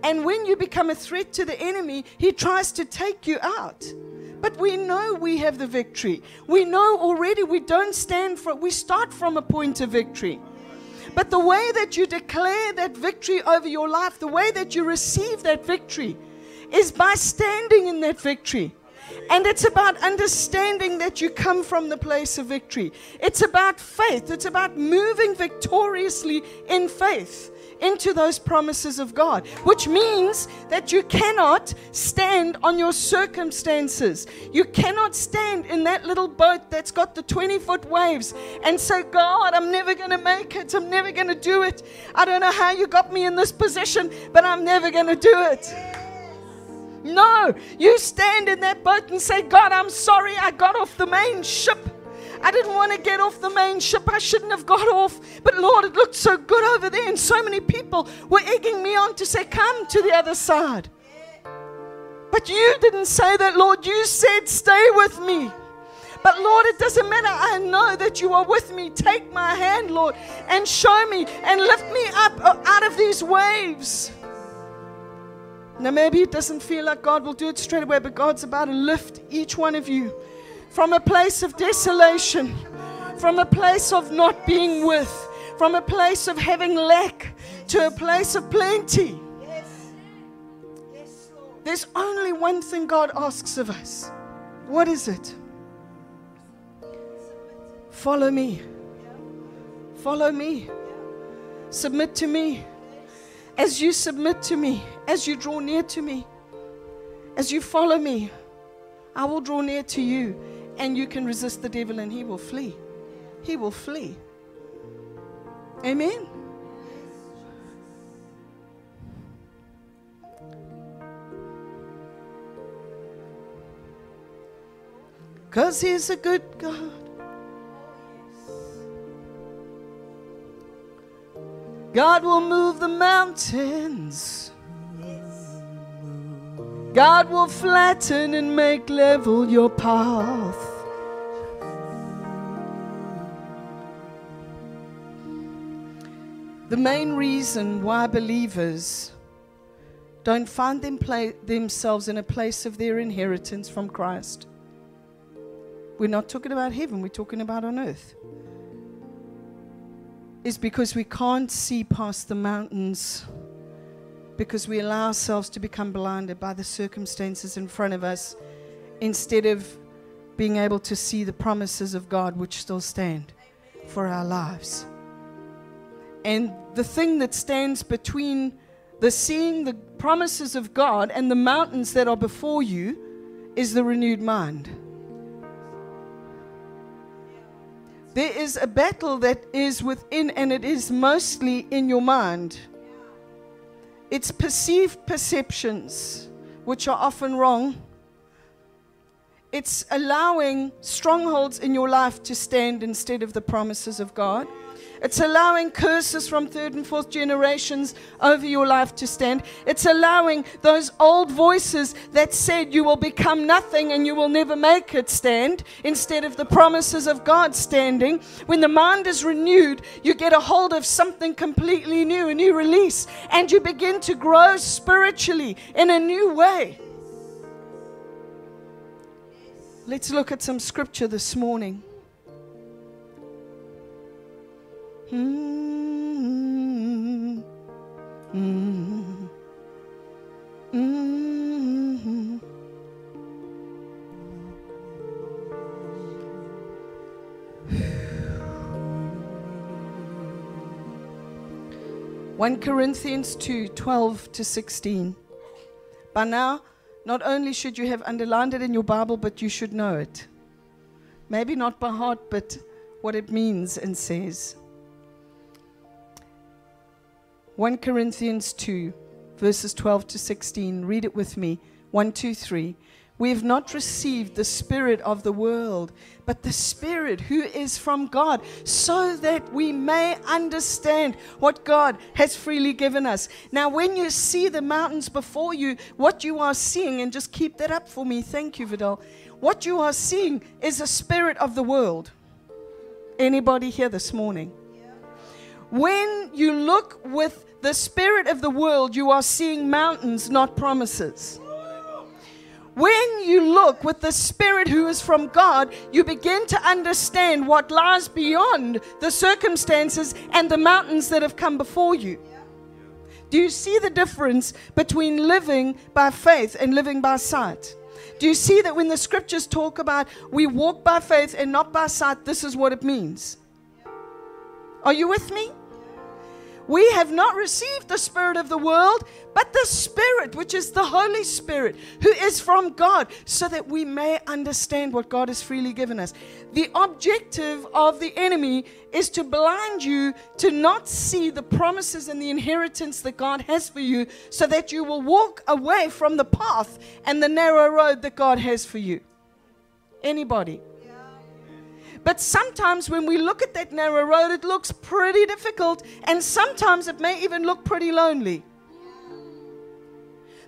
And when you become a threat to the enemy, he tries to take you out. But we know we have the victory. We know already we don't stand for we start from a point of victory. But the way that you declare that victory over your life, the way that you receive that victory, is by standing in that victory. And it's about understanding that you come from the place of victory. It's about faith. It's about moving victoriously in faith into those promises of God, which means that you cannot stand on your circumstances. You cannot stand in that little boat that's got the 20 foot waves and say, God, I'm never going to make it. I'm never going to do it. I don't know how you got me in this position, but I'm never going to do it. No, you stand in that boat and say, God, I'm sorry I got off the main ship. I didn't want to get off the main ship. I shouldn't have got off. But Lord, it looked so good over there. And so many people were egging me on to say, Come to the other side. But you didn't say that, Lord. You said, Stay with me. But Lord, it doesn't matter. I know that you are with me. Take my hand, Lord, and show me and lift me up uh, out of these waves. Now, maybe it doesn't feel like God will do it straight away, but God's about to lift each one of you from a place of desolation, from a place of not being with, from a place of having lack to a place of plenty. There's only one thing God asks of us. What is it? Follow me. Follow me. Submit to me. As you submit to me, as you draw near to me, as you follow me, I will draw near to you and you can resist the devil and he will flee. He will flee. Amen. Because he's a good God. God will move the mountains. God will flatten and make level your path. The main reason why believers don't find them themselves in a place of their inheritance from Christ. We're not talking about heaven, we're talking about on earth. Is because we can't see past the mountains because we allow ourselves to become blinded by the circumstances in front of us instead of being able to see the promises of God which still stand for our lives. And the thing that stands between the seeing the promises of God and the mountains that are before you is the renewed mind. There is a battle that is within, and it is mostly in your mind. It's perceived perceptions, which are often wrong. It's allowing strongholds in your life to stand instead of the promises of God. It's allowing curses from third and fourth generations over your life to stand. It's allowing those old voices that said you will become nothing and you will never make it stand instead of the promises of God standing. When the mind is renewed, you get a hold of something completely new, a new release, and you begin to grow spiritually in a new way. Let's look at some scripture this morning. One Corinthians 2 12 to 16. By now, not only should you have underlined it in your Bible, but you should know it. Maybe not by heart, but what it means and says. 1 Corinthians 2, verses 12 to 16. Read it with me. 1, 2, 3. We have not received the Spirit of the world, but the Spirit who is from God, so that we may understand what God has freely given us. Now, when you see the mountains before you, what you are seeing, and just keep that up for me, thank you, Vidal. What you are seeing is a spirit of the world. Anybody here this morning? When you look with the spirit of the world, you are seeing mountains, not promises. When you look with the Spirit who is from God, you begin to understand what lies beyond the circumstances and the mountains that have come before you. Do you see the difference between living by faith and living by sight? Do you see that when the scriptures talk about we walk by faith and not by sight, this is what it means? Are you with me? We have not received the Spirit of the world, but the Spirit, which is the Holy Spirit, who is from God, so that we may understand what God has freely given us. The objective of the enemy is to blind you to not see the promises and the inheritance that God has for you, so that you will walk away from the path and the narrow road that God has for you. Anybody? But sometimes when we look at that narrow road, it looks pretty difficult, and sometimes it may even look pretty lonely.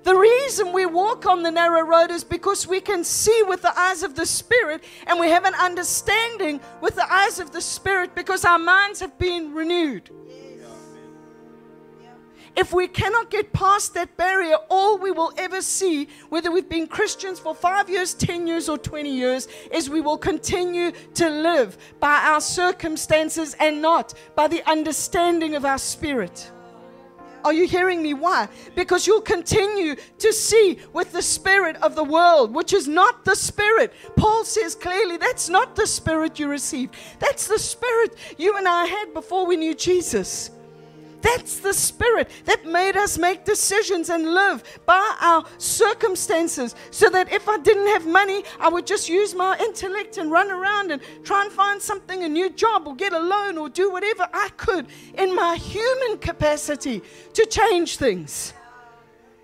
The reason we walk on the narrow road is because we can see with the eyes of the Spirit and we have an understanding with the eyes of the Spirit because our minds have been renewed. If we cannot get past that barrier, all we will ever see, whether we've been Christians for five years, 10 years, or 20 years, is we will continue to live by our circumstances and not by the understanding of our spirit. Are you hearing me? Why? Because you'll continue to see with the spirit of the world, which is not the spirit. Paul says clearly that's not the spirit you received. That's the spirit you and I had before we knew Jesus. That's the spirit that made us make decisions and live by our circumstances. So that if I didn't have money, I would just use my intellect and run around and try and find something, a new job, or get a loan, or do whatever I could in my human capacity to change things.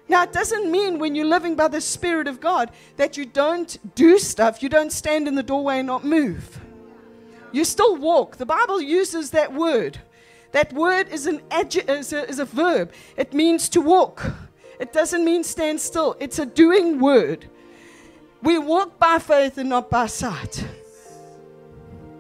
Now, it doesn't mean when you're living by the Spirit of God that you don't do stuff, you don't stand in the doorway and not move. You still walk. The Bible uses that word. That word is, an adju- is, a, is a verb, it means to walk. It doesn't mean stand still, it's a doing word. We walk by faith and not by sight.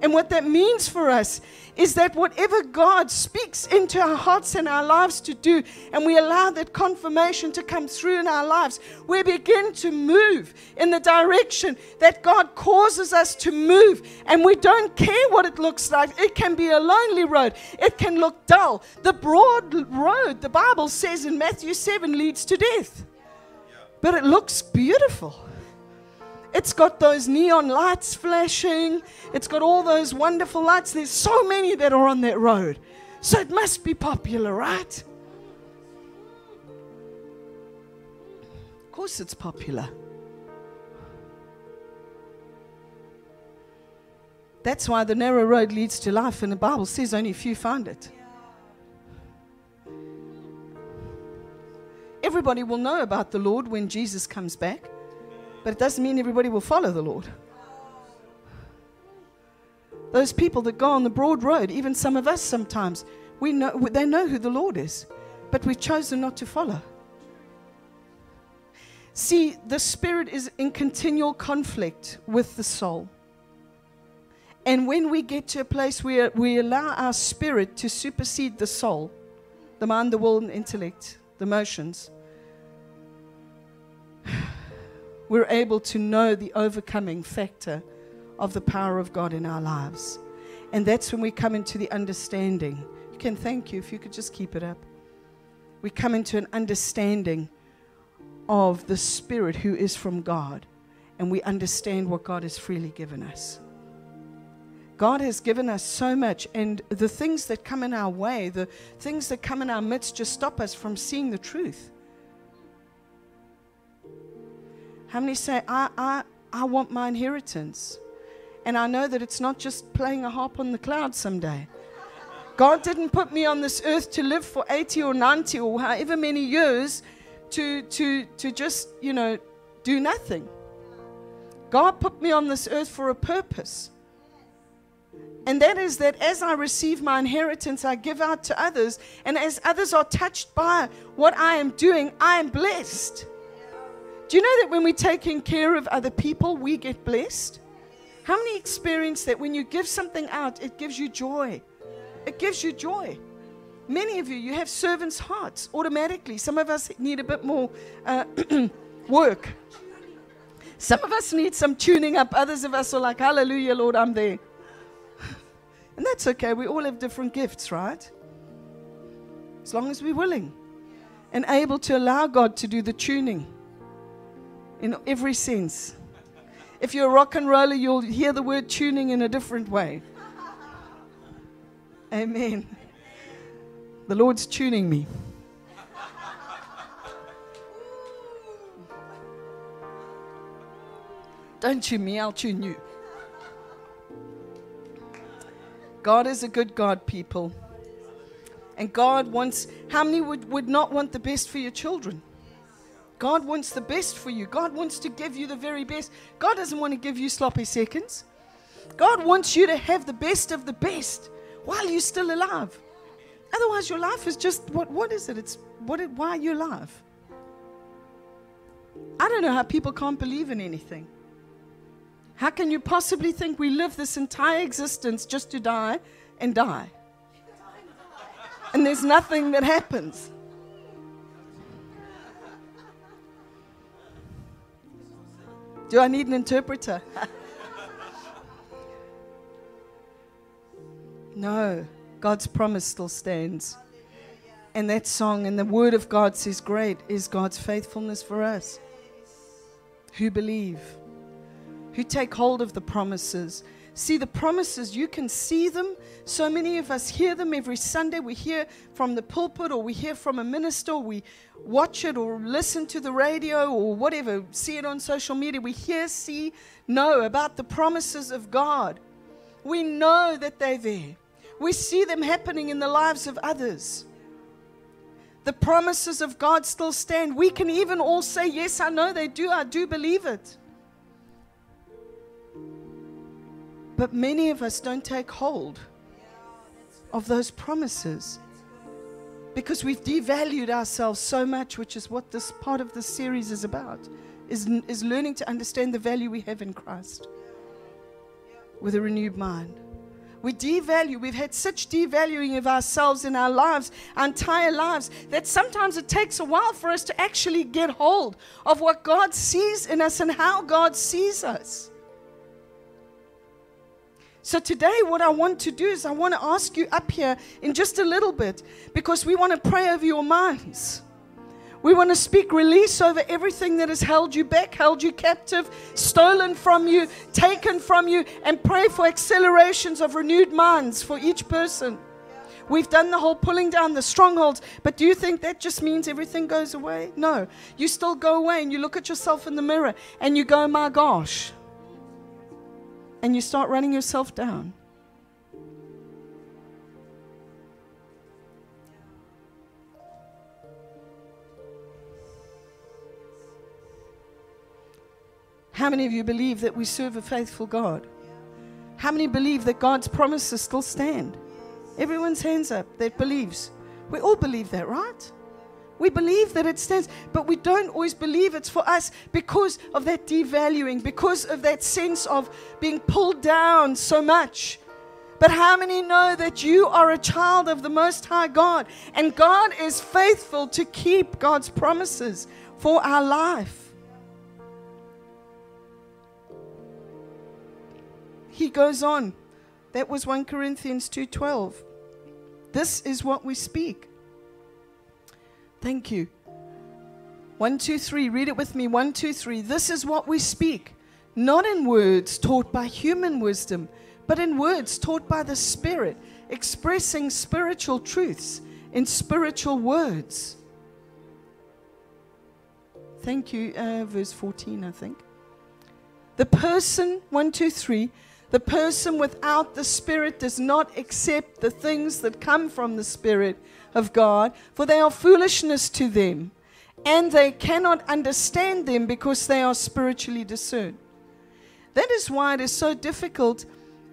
And what that means for us is that whatever God speaks into our hearts and our lives to do, and we allow that confirmation to come through in our lives, we begin to move in the direction that God causes us to move. And we don't care what it looks like. It can be a lonely road, it can look dull. The broad road, the Bible says in Matthew 7, leads to death. But it looks beautiful. It's got those neon lights flashing. It's got all those wonderful lights. There's so many that are on that road. So it must be popular, right? Of course, it's popular. That's why the narrow road leads to life, and the Bible says only few find it. Everybody will know about the Lord when Jesus comes back, but it doesn't mean everybody will follow the Lord. Those people that go on the broad road, even some of us sometimes, we know, they know who the Lord is, but we've chosen not to follow. See, the spirit is in continual conflict with the soul. And when we get to a place where we allow our spirit to supersede the soul, the mind, the will, and intellect, the emotions, we're able to know the overcoming factor of the power of God in our lives. And that's when we come into the understanding. You can thank you if you could just keep it up. We come into an understanding of the Spirit who is from God, and we understand what God has freely given us. God has given us so much, and the things that come in our way, the things that come in our midst, just stop us from seeing the truth. How many say, I, I, I want my inheritance? And I know that it's not just playing a harp on the clouds someday. God didn't put me on this earth to live for 80 or 90 or however many years to, to, to just, you know, do nothing. God put me on this earth for a purpose. And that is that as I receive my inheritance, I give out to others. And as others are touched by what I am doing, I am blessed. Do you know that when we're taking care of other people, we get blessed? How many experience that when you give something out, it gives you joy? It gives you joy. Many of you, you have servants' hearts automatically. Some of us need a bit more uh, work. Some of us need some tuning up. Others of us are like, Hallelujah, Lord, I'm there. And that's okay. We all have different gifts, right? As long as we're willing and able to allow God to do the tuning in every sense. If you're a rock and roller, you'll hear the word tuning in a different way. Amen. The Lord's tuning me. Don't tune me, I'll tune you. God is a good God, people. And God wants, how many would, would not want the best for your children? God wants the best for you. God wants to give you the very best. God doesn't want to give you sloppy seconds. God wants you to have the best of the best while you're still alive. Otherwise, your life is just what? What is it? It's what? It, why are you alive? I don't know how people can't believe in anything. How can you possibly think we live this entire existence just to die and die? And there's nothing that happens. Do I need an interpreter? no, God's promise still stands. And that song and the word of God says, Great is God's faithfulness for us who believe, who take hold of the promises. See, the promises, you can see them. So many of us hear them every Sunday. We hear from the pulpit, or we hear from a minister, we watch it, or listen to the radio, or whatever, see it on social media. We hear, see, know about the promises of God. We know that they're there. We see them happening in the lives of others. The promises of God still stand. We can even all say, Yes, I know they do. I do believe it. But many of us don't take hold of those promises because we've devalued ourselves so much, which is what this part of this series is about, is, is learning to understand the value we have in Christ with a renewed mind. We devalue, we've had such devaluing of ourselves in our lives, our entire lives, that sometimes it takes a while for us to actually get hold of what God sees in us and how God sees us. So, today, what I want to do is I want to ask you up here in just a little bit because we want to pray over your minds. We want to speak release over everything that has held you back, held you captive, stolen from you, taken from you, and pray for accelerations of renewed minds for each person. We've done the whole pulling down the strongholds, but do you think that just means everything goes away? No. You still go away and you look at yourself in the mirror and you go, my gosh. And you start running yourself down. How many of you believe that we serve a faithful God? How many believe that God's promises still stand? Everyone's hands up that believes. We all believe that, right? We believe that it stands, but we don't always believe it's for us because of that devaluing, because of that sense of being pulled down so much. But how many know that you are a child of the Most High God and God is faithful to keep God's promises for our life? He goes on. That was 1 Corinthians 2:12. This is what we speak. Thank you. One, two, three. Read it with me. One, two, three. This is what we speak, not in words taught by human wisdom, but in words taught by the Spirit, expressing spiritual truths in spiritual words. Thank you. Uh, verse 14, I think. The person, one, two, three, the person without the Spirit does not accept the things that come from the Spirit of God, for they are foolishness to them, and they cannot understand them because they are spiritually discerned. That is why it is so difficult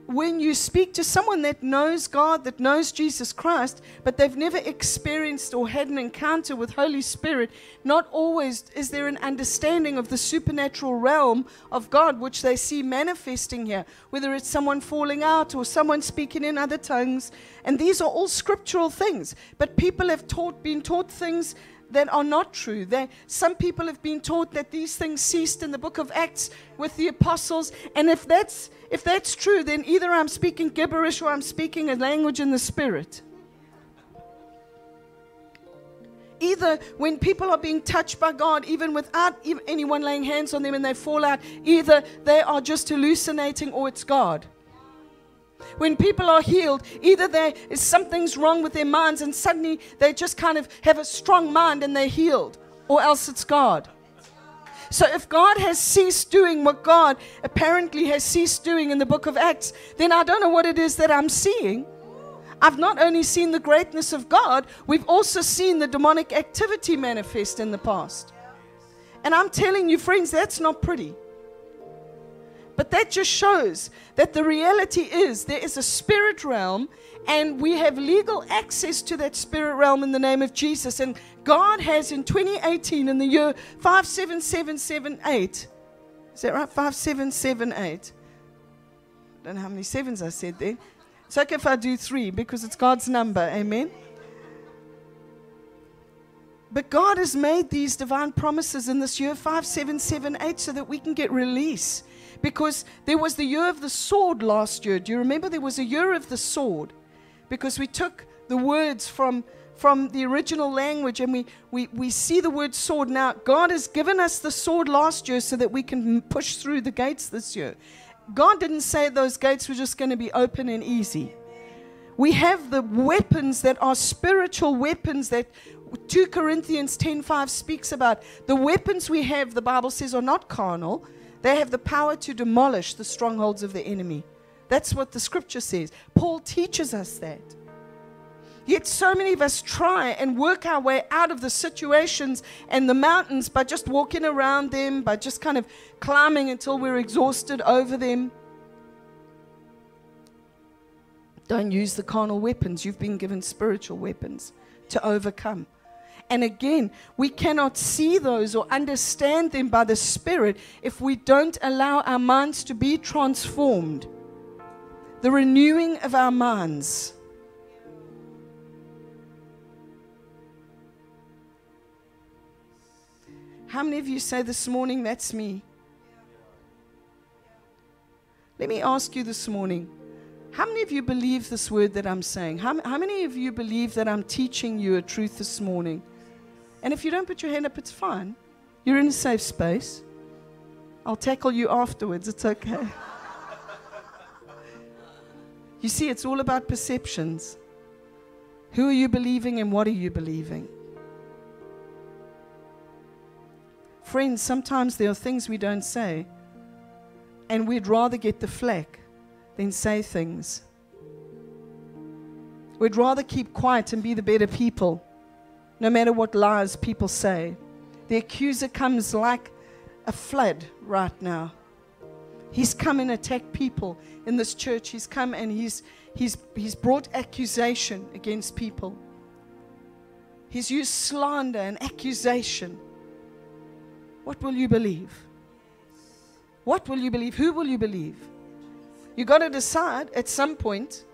when you speak to someone that knows God, that knows Jesus Christ, but they've never experienced or had an encounter with Holy Spirit, not always is there an understanding of the supernatural realm of God which they see manifesting here, whether it's someone falling out or someone speaking in other tongues. And these are all scriptural things, but people have taught, been taught things that are not true. That some people have been taught that these things ceased in the book of Acts with the apostles, and if that's if that's true, then either I'm speaking gibberish or I'm speaking a language in the spirit. Either when people are being touched by God, even without anyone laying hands on them and they fall out, either they are just hallucinating or it's God. When people are healed, either there is something's wrong with their minds and suddenly they just kind of have a strong mind and they're healed, or else it's God. So if God has ceased doing what God apparently has ceased doing in the book of Acts, then I don't know what it is that I'm seeing. I've not only seen the greatness of God, we've also seen the demonic activity manifest in the past. And I'm telling you, friends, that's not pretty. But that just shows that the reality is there is a spirit realm, and we have legal access to that spirit realm in the name of Jesus. And God has in 2018, in the year 57778, is that right? 5778. I Don't know how many sevens I said there. It's okay if I do three because it's God's number. Amen. But God has made these divine promises in this year 5778 so that we can get release. Because there was the year of the sword last year. Do you remember? There was a year of the sword. Because we took the words from, from the original language and we, we, we see the word sword. Now, God has given us the sword last year so that we can push through the gates this year. God didn't say those gates were just going to be open and easy. We have the weapons that are spiritual weapons that 2 Corinthians 10:5 speaks about. The weapons we have, the Bible says, are not carnal. They have the power to demolish the strongholds of the enemy. That's what the scripture says. Paul teaches us that. Yet so many of us try and work our way out of the situations and the mountains by just walking around them, by just kind of climbing until we're exhausted over them. Don't use the carnal weapons. You've been given spiritual weapons to overcome. And again, we cannot see those or understand them by the Spirit if we don't allow our minds to be transformed. The renewing of our minds. How many of you say this morning, That's me? Let me ask you this morning how many of you believe this word that I'm saying? How, how many of you believe that I'm teaching you a truth this morning? And if you don't put your hand up, it's fine. You're in a safe space. I'll tackle you afterwards. It's okay. you see, it's all about perceptions. Who are you believing and what are you believing? Friends, sometimes there are things we don't say, and we'd rather get the flack than say things. We'd rather keep quiet and be the better people, no matter what lies people say. The accuser comes like a flood right now. He's come and attacked people in this church. He's come and he's, he's, he's brought accusation against people. He's used slander and accusation. What will you believe? What will you believe? Who will you believe? You've got to decide at some point.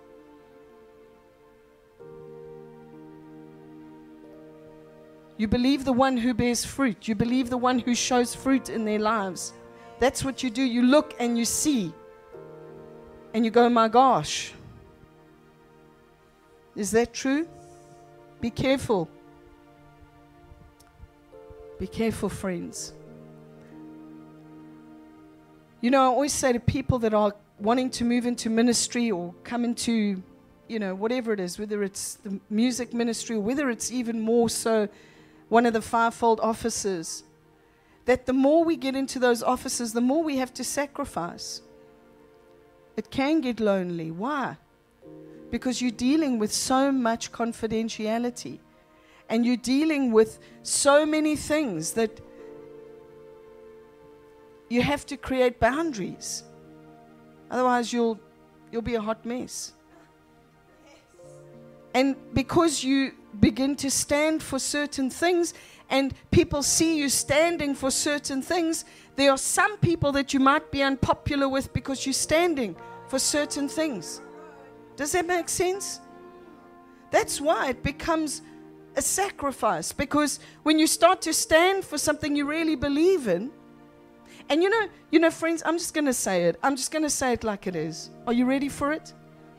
You believe the one who bears fruit. You believe the one who shows fruit in their lives. That's what you do. You look and you see. And you go, my gosh. Is that true? Be careful. Be careful, friends. You know, I always say to people that are wanting to move into ministry or come into, you know, whatever it is, whether it's the music ministry or whether it's even more so one of the fivefold offices, that the more we get into those offices, the more we have to sacrifice. It can get lonely. Why? Because you're dealing with so much confidentiality and you're dealing with so many things that you have to create boundaries. Otherwise, you'll, you'll be a hot mess. And because you begin to stand for certain things and people see you standing for certain things, there are some people that you might be unpopular with because you're standing for certain things. Does that make sense? That's why it becomes a sacrifice because when you start to stand for something you really believe in, and you know, you know, friends, I'm just going to say it. I'm just going to say it like it is. Are you ready for it?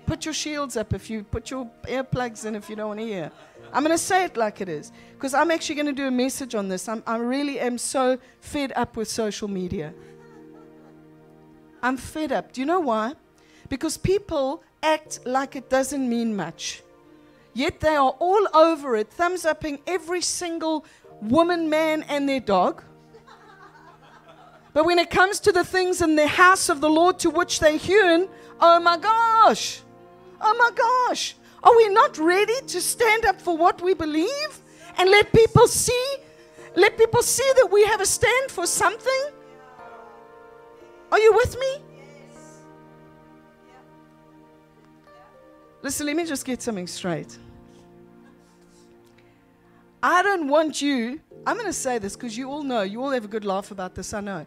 Put your shields up if you put your earplugs in if you don't want to hear. I'm going to say it like it is because I'm actually going to do a message on this. I'm, I really am so fed up with social media. I'm fed up. Do you know why? Because people act like it doesn't mean much. Yet they are all over it, thumbs upping every single woman, man, and their dog. But when it comes to the things in the house of the Lord to which they hewn, oh my gosh, oh my gosh, are we not ready to stand up for what we believe and let people see, let people see that we have a stand for something? Are you with me? Listen, let me just get something straight. I don't want you, I'm going to say this because you all know, you all have a good laugh about this, I know.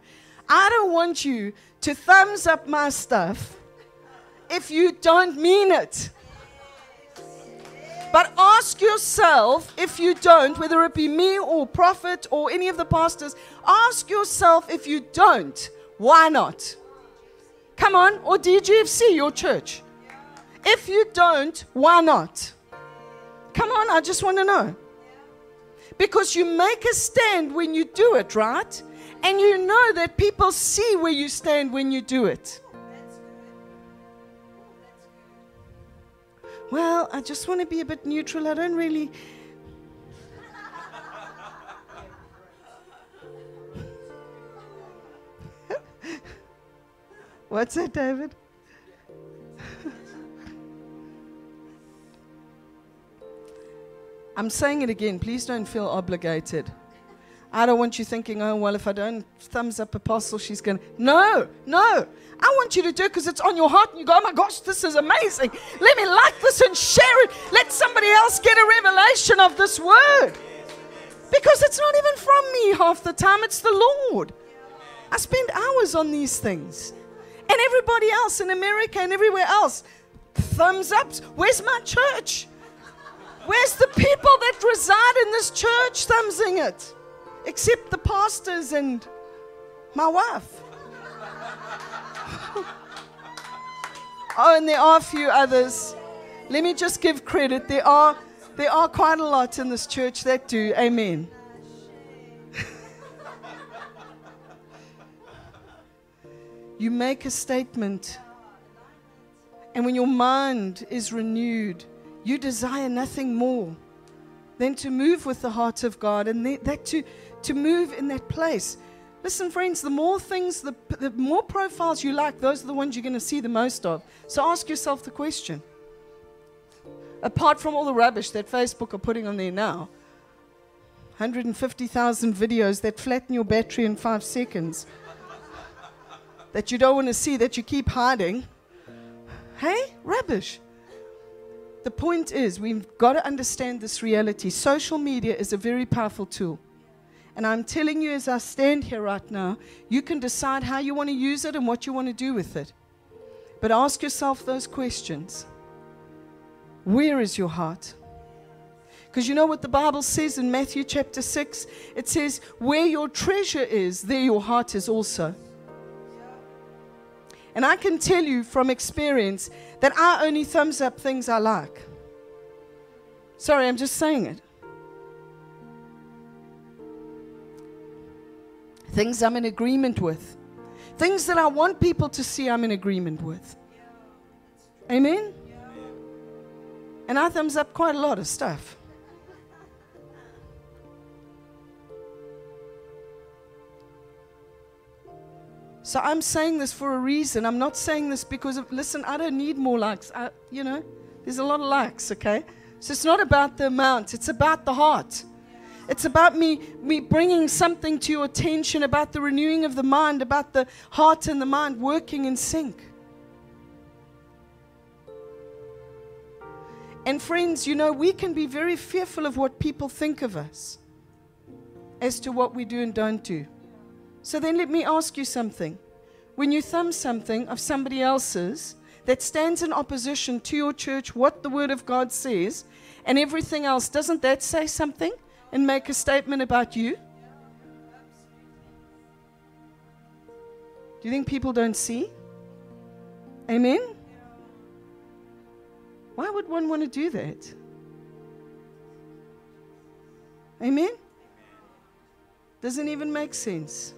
I don't want you to thumbs up my stuff if you don't mean it. But ask yourself if you don't, whether it be me or prophet or any of the pastors, ask yourself if you don't, why not? Come on, or DGFC, your church. If you don't, why not? Come on, I just want to know. Because you make a stand when you do it, right? And you know that people see where you stand when you do it. Well, I just want to be a bit neutral. I don't really. What's that, David? I'm saying it again. Please don't feel obligated. I don't want you thinking, oh, well, if I don't thumbs up apostle, she's going. No, no. I want you to do it because it's on your heart and you go, oh my gosh, this is amazing. Let me like this and share it. Let somebody else get a revelation of this word. Because it's not even from me half the time, it's the Lord. I spend hours on these things. And everybody else in America and everywhere else, thumbs ups. Where's my church? Where's the people that reside in this church thumbsing it? Except the pastors and my wife. oh, and there are a few others. Let me just give credit. There are there are quite a lot in this church that do. Amen. you make a statement. And when your mind is renewed, you desire nothing more than to move with the heart of God and that to, to move in that place Listen, friends, the more things, the, the more profiles you like, those are the ones you're going to see the most of. So ask yourself the question. Apart from all the rubbish that Facebook are putting on there now, 150,000 videos that flatten your battery in five seconds, that you don't want to see, that you keep hiding. Hey, rubbish. The point is, we've got to understand this reality. Social media is a very powerful tool. And I'm telling you, as I stand here right now, you can decide how you want to use it and what you want to do with it. But ask yourself those questions Where is your heart? Because you know what the Bible says in Matthew chapter 6? It says, Where your treasure is, there your heart is also. And I can tell you from experience that I only thumbs up things I like. Sorry, I'm just saying it. Things I'm in agreement with. Things that I want people to see I'm in agreement with. Amen? And I thumbs up quite a lot of stuff. So I'm saying this for a reason. I'm not saying this because of, listen, I don't need more likes. I, you know, there's a lot of likes, okay? So it's not about the amount, it's about the heart. It's about me, me bringing something to your attention about the renewing of the mind, about the heart and the mind working in sync. And friends, you know, we can be very fearful of what people think of us as to what we do and don't do. So then let me ask you something. When you thumb something of somebody else's that stands in opposition to your church, what the Word of God says, and everything else, doesn't that say something and make a statement about you? Do you think people don't see? Amen? Why would one want to do that? Amen? Doesn't even make sense.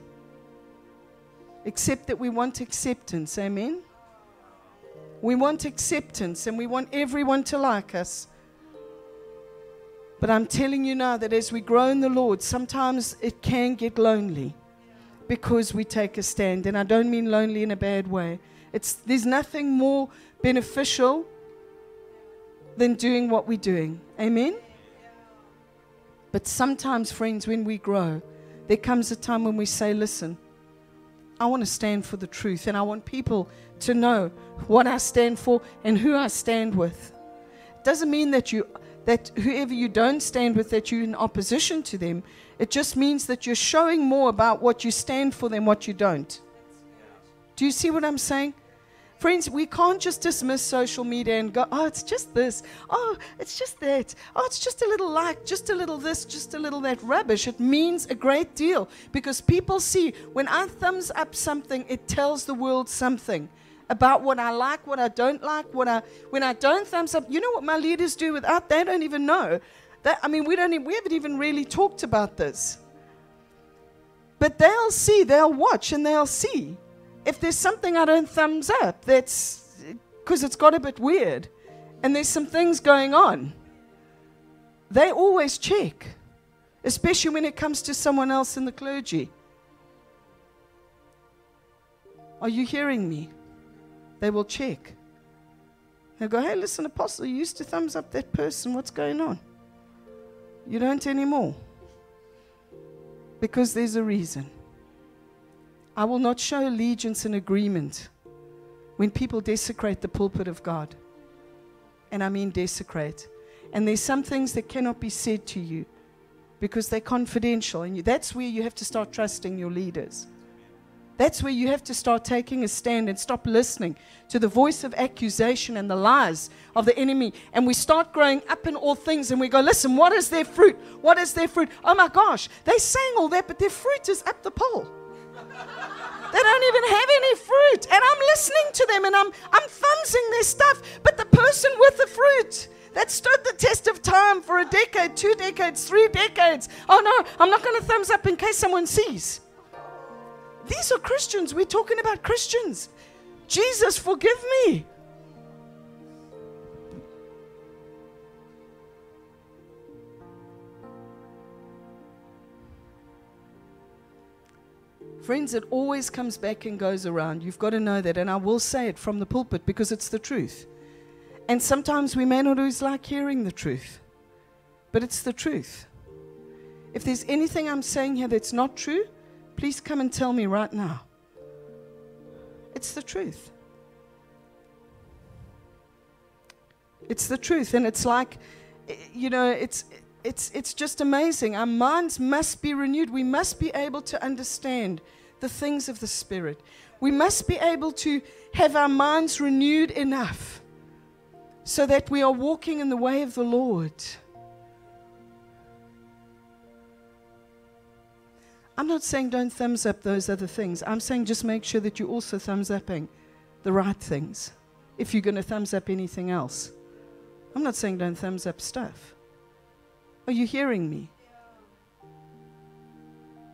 Except that we want acceptance. Amen? We want acceptance and we want everyone to like us. But I'm telling you now that as we grow in the Lord, sometimes it can get lonely because we take a stand. And I don't mean lonely in a bad way. It's, there's nothing more beneficial than doing what we're doing. Amen? But sometimes, friends, when we grow, there comes a time when we say, listen, I want to stand for the truth, and I want people to know what I stand for and who I stand with. It doesn't mean that you that whoever you don't stand with that you're in opposition to them. It just means that you're showing more about what you stand for than what you don't. Do you see what I'm saying? Friends, we can't just dismiss social media and go, oh, it's just this. Oh, it's just that. Oh, it's just a little like, just a little this, just a little that rubbish. It means a great deal because people see when I thumbs up something, it tells the world something about what I like, what I don't like, what I when I don't thumbs up. You know what my leaders do without they don't even know. That I mean, we don't even, we haven't even really talked about this. But they'll see, they'll watch, and they'll see if there's something I don't thumbs up. That's because it's got a bit weird, and there's some things going on. They always check, especially when it comes to someone else in the clergy. Are you hearing me? They will check. They'll go, hey, listen, Apostle, you used to thumbs up that person. What's going on? You don't anymore. Because there's a reason. I will not show allegiance and agreement when people desecrate the pulpit of God. And I mean desecrate. And there's some things that cannot be said to you because they're confidential. And you, that's where you have to start trusting your leaders. That's where you have to start taking a stand and stop listening to the voice of accusation and the lies of the enemy. And we start growing up in all things and we go, listen, what is their fruit? What is their fruit? Oh my gosh, they're saying all that, but their fruit is up the pole. They don't even have any fruit. And I'm listening to them and I'm, I'm thumbsing their stuff. But the person with the fruit that stood the test of time for a decade, two decades, three decades. Oh no, I'm not going to thumbs up in case someone sees. These are Christians. We're talking about Christians. Jesus, forgive me. Friends, it always comes back and goes around. You've got to know that. And I will say it from the pulpit because it's the truth. And sometimes we may not always like hearing the truth, but it's the truth. If there's anything I'm saying here that's not true, please come and tell me right now. It's the truth. It's the truth. And it's like, you know, it's, it's, it's just amazing. Our minds must be renewed. We must be able to understand the things of the Spirit. We must be able to have our minds renewed enough so that we are walking in the way of the Lord. I'm not saying don't thumbs up those other things. I'm saying just make sure that you're also thumbs upping the right things if you're going to thumbs up anything else. I'm not saying don't thumbs up stuff. Are you hearing me?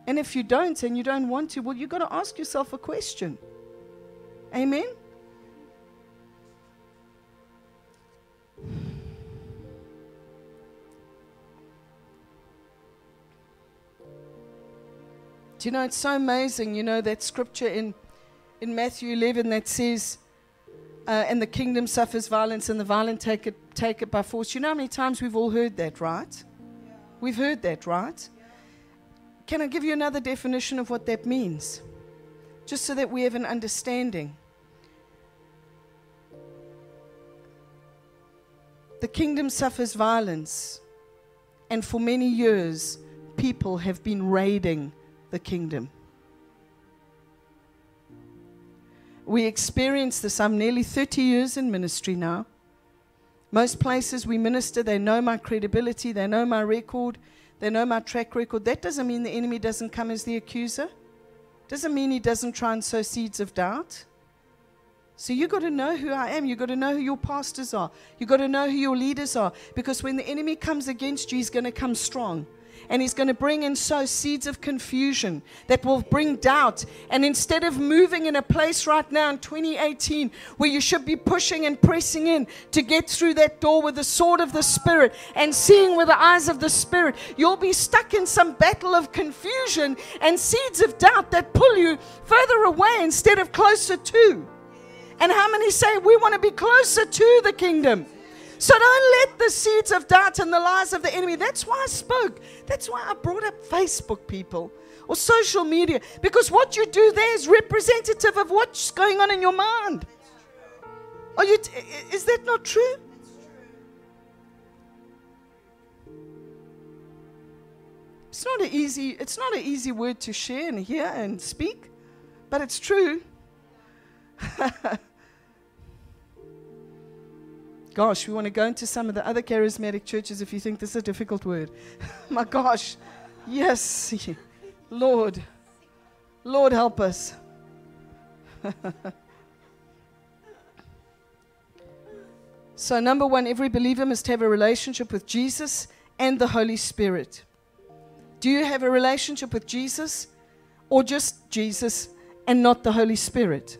And if you don't and you don't want to, well, you've got to ask yourself a question. Amen? Do you know, it's so amazing, you know, that scripture in, in Matthew 11 that says, uh, and the kingdom suffers violence, and the violent take it, take it by force. You know how many times we've all heard that, right? We've heard that, right? Can I give you another definition of what that means? Just so that we have an understanding. The kingdom suffers violence, and for many years, people have been raiding the kingdom. We experience this. I'm nearly 30 years in ministry now. Most places we minister, they know my credibility, they know my record, they know my track record. That doesn't mean the enemy doesn't come as the accuser. Doesn't mean he doesn't try and sow seeds of doubt. So you've got to know who I am. You've got to know who your pastors are. You've got to know who your leaders are. Because when the enemy comes against you, he's going to come strong and he's going to bring and sow seeds of confusion that will bring doubt. And instead of moving in a place right now in 2018 where you should be pushing and pressing in to get through that door with the sword of the Spirit and seeing with the eyes of the Spirit, you'll be stuck in some battle of confusion and seeds of doubt that pull you further away instead of closer to. And how many say we want to be closer to the kingdom? So don't let the seeds of doubt and the lies of the enemy. That's why I spoke. That's why I brought up Facebook, people, or social media, because what you do there is representative of what's going on in your mind. Are you? T- is that not true? It's not an easy. It's not an easy word to share and hear and speak, but it's true. Gosh, we want to go into some of the other charismatic churches if you think this is a difficult word. My gosh. Yes. Lord. Lord, help us. so, number one, every believer must have a relationship with Jesus and the Holy Spirit. Do you have a relationship with Jesus or just Jesus and not the Holy Spirit?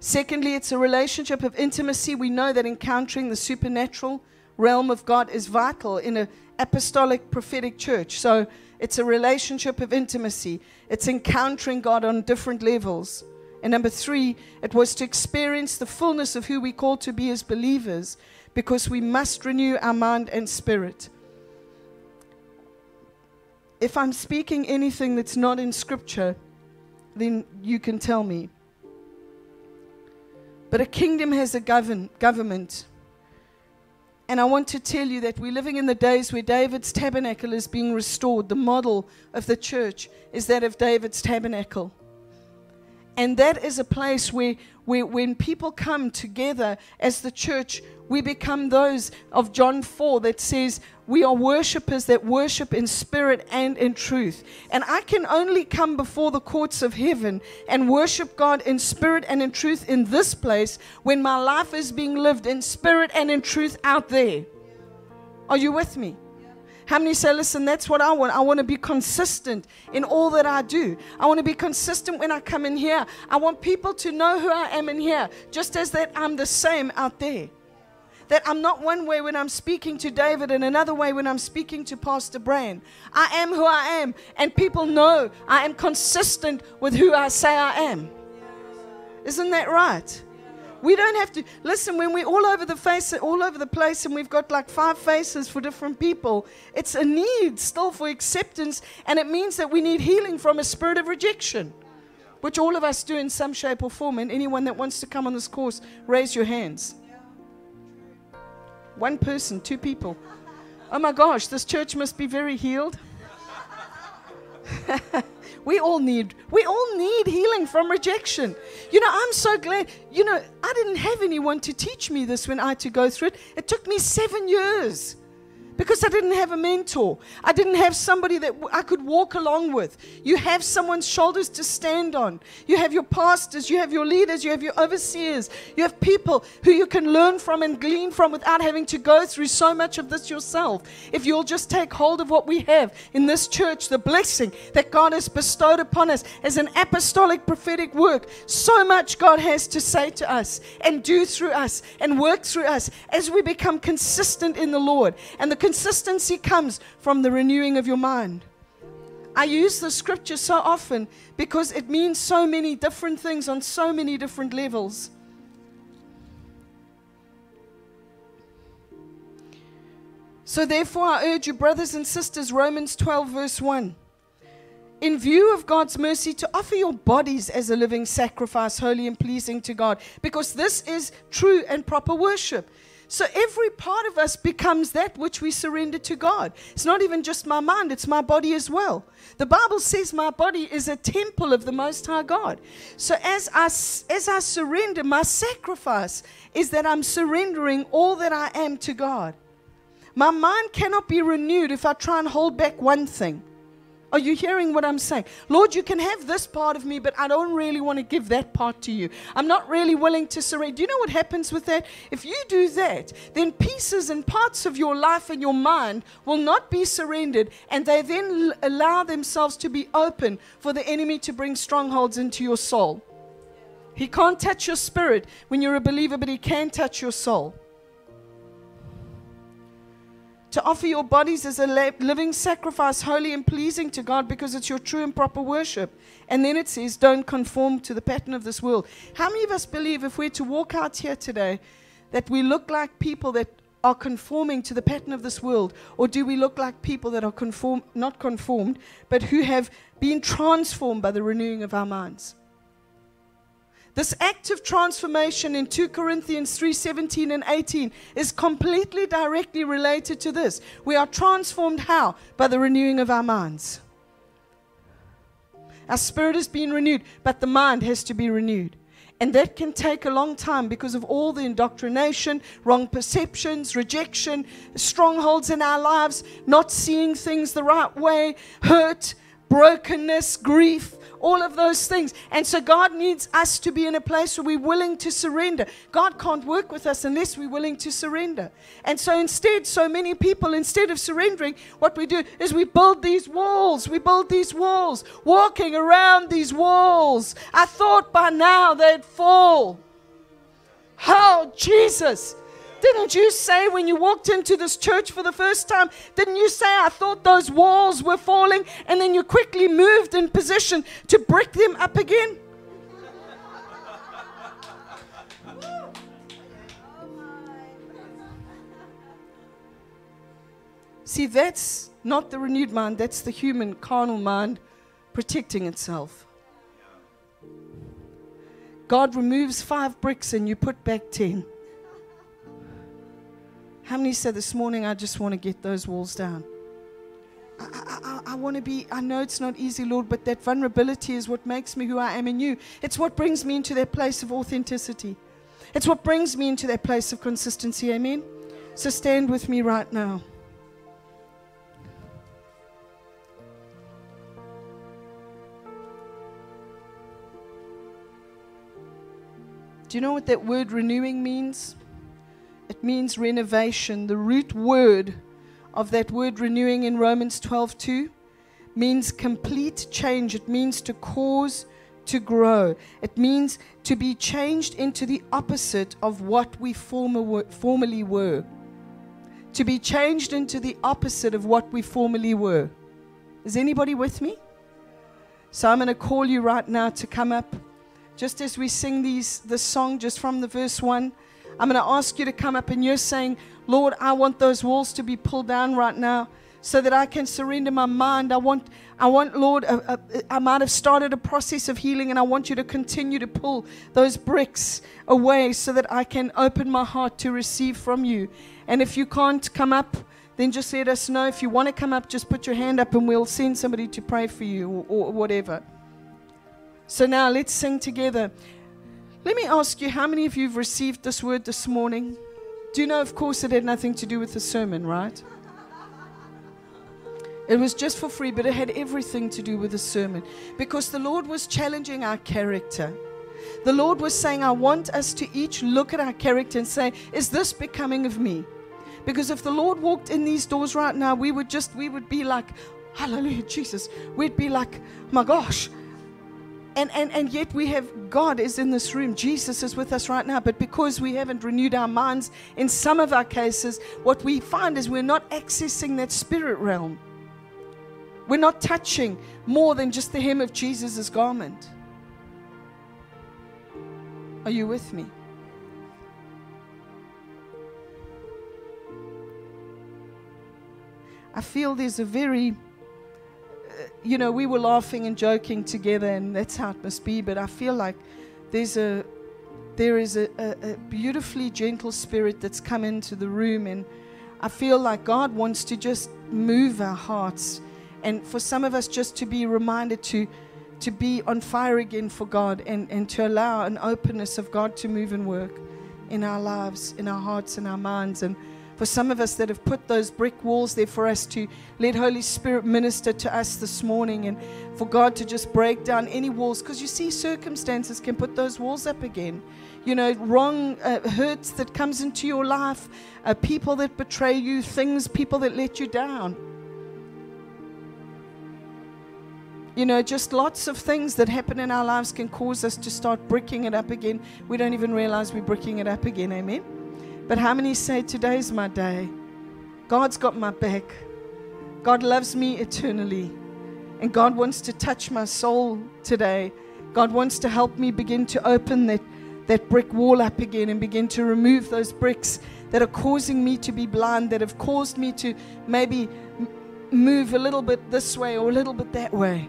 Secondly, it's a relationship of intimacy. We know that encountering the supernatural realm of God is vital in an apostolic prophetic church. So it's a relationship of intimacy, it's encountering God on different levels. And number three, it was to experience the fullness of who we call to be as believers because we must renew our mind and spirit. If I'm speaking anything that's not in Scripture, then you can tell me. But a kingdom has a govern, government. And I want to tell you that we're living in the days where David's tabernacle is being restored. The model of the church is that of David's tabernacle. And that is a place where, where when people come together as the church, we become those of John 4 that says, We are worshippers that worship in spirit and in truth. And I can only come before the courts of heaven and worship God in spirit and in truth in this place when my life is being lived in spirit and in truth out there. Are you with me? How many say, listen, that's what I want? I want to be consistent in all that I do. I want to be consistent when I come in here. I want people to know who I am in here, just as that I'm the same out there. That I'm not one way when I'm speaking to David and another way when I'm speaking to Pastor Brian. I am who I am, and people know I am consistent with who I say I am. Isn't that right? We don't have to listen when we're all over the face, all over the place, and we've got like five faces for different people. It's a need still for acceptance, and it means that we need healing from a spirit of rejection, which all of us do in some shape or form. And anyone that wants to come on this course, raise your hands. One person, two people. Oh my gosh, this church must be very healed. we all need we all need healing from rejection. You know, I'm so glad. You know, I didn't have anyone to teach me this when I had to go through it. It took me 7 years because I didn't have a mentor. I didn't have somebody that I could walk along with. You have someone's shoulders to stand on. You have your pastors, you have your leaders, you have your overseers. You have people who you can learn from and glean from without having to go through so much of this yourself. If you'll just take hold of what we have in this church, the blessing that God has bestowed upon us as an apostolic prophetic work, so much God has to say to us and do through us and work through us as we become consistent in the Lord. And the consistency comes from the renewing of your mind. I use the scripture so often because it means so many different things on so many different levels. So, therefore, I urge you, brothers and sisters, Romans 12, verse 1. In view of God's mercy, to offer your bodies as a living sacrifice, holy and pleasing to God, because this is true and proper worship. So every part of us becomes that which we surrender to God. It's not even just my mind, it's my body as well. The Bible says my body is a temple of the Most High God. So as I, as I surrender, my sacrifice is that I'm surrendering all that I am to God. My mind cannot be renewed if I try and hold back one thing. Are you hearing what I'm saying? Lord, you can have this part of me, but I don't really want to give that part to you. I'm not really willing to surrender. Do you know what happens with that? If you do that, then pieces and parts of your life and your mind will not be surrendered, and they then allow themselves to be open for the enemy to bring strongholds into your soul. He can't touch your spirit when you're a believer, but he can touch your soul to offer your bodies as a living sacrifice, holy and pleasing to God, because it's your true and proper worship. And then it says, don't conform to the pattern of this world. How many of us believe if we're to walk out here today, that we look like people that are conforming to the pattern of this world, or do we look like people that are conform, not conformed, but who have been transformed by the renewing of our minds? This act of transformation in 2 Corinthians 3:17 and 18 is completely directly related to this. We are transformed how? By the renewing of our minds. Our spirit has been renewed, but the mind has to be renewed. And that can take a long time because of all the indoctrination, wrong perceptions, rejection, strongholds in our lives, not seeing things the right way, hurt, brokenness, grief, all of those things. And so God needs us to be in a place where we're willing to surrender. God can't work with us unless we're willing to surrender. And so instead, so many people, instead of surrendering, what we do is we build these walls. We build these walls, walking around these walls. I thought by now they'd fall. How, Jesus? Didn't you say when you walked into this church for the first time, didn't you say, I thought those walls were falling, and then you quickly moved in position to brick them up again? See, that's not the renewed mind, that's the human, carnal mind protecting itself. God removes five bricks and you put back ten. How many said this morning, I just want to get those walls down? I, I, I, want to be, I know it's not easy, Lord, but that vulnerability is what makes me who I am in you. It's what brings me into that place of authenticity. It's what brings me into that place of consistency. Amen? So stand with me right now. Do you know what that word renewing means? Means renovation. The root word of that word renewing in Romans 12:2 means complete change. It means to cause to grow. It means to be changed into the opposite of what we former formerly were. To be changed into the opposite of what we formerly were. Is anybody with me? So I'm going to call you right now to come up. Just as we sing these this song just from the verse 1, I'm going to ask you to come up and you're saying, "Lord, I want those walls to be pulled down right now." so that I can surrender my mind. I want, I want, Lord, I might have started a process of healing, and I want you to continue to pull those bricks away so that I can open my heart to receive from you. And if you can't come up, then just let us know. If you want to come up, just put your hand up, and we'll send somebody to pray for you or, or whatever. So now let's sing together. Let me ask you, how many of you have received this word this morning? Do you know, of course, it had nothing to do with the sermon, right? It was just for free, but it had everything to do with the sermon because the Lord was challenging our character. The Lord was saying, I want us to each look at our character and say, Is this becoming of me? Because if the Lord walked in these doors right now, we would just, we would be like, Hallelujah, Jesus. We'd be like, My gosh. And, and, and yet we have God is in this room. Jesus is with us right now. But because we haven't renewed our minds in some of our cases, what we find is we're not accessing that spirit realm. We're not touching more than just the hem of Jesus' garment. Are you with me? I feel there's a very, you know, we were laughing and joking together, and that's how it must be. But I feel like there's a, there is a, a, a beautifully gentle spirit that's come into the room, and I feel like God wants to just move our hearts and for some of us just to be reminded to to be on fire again for God and, and to allow an openness of God to move and work in our lives, in our hearts, in our minds. And for some of us that have put those brick walls there for us to let Holy Spirit minister to us this morning and for God to just break down any walls. Because you see, circumstances can put those walls up again. You know, wrong uh, hurts that comes into your life, uh, people that betray you, things, people that let you down. You know, just lots of things that happen in our lives can cause us to start bricking it up again. We don't even realize we're bricking it up again. Amen. But how many say, Today's my day? God's got my back. God loves me eternally. And God wants to touch my soul today. God wants to help me begin to open that, that brick wall up again and begin to remove those bricks that are causing me to be blind, that have caused me to maybe move a little bit this way or a little bit that way.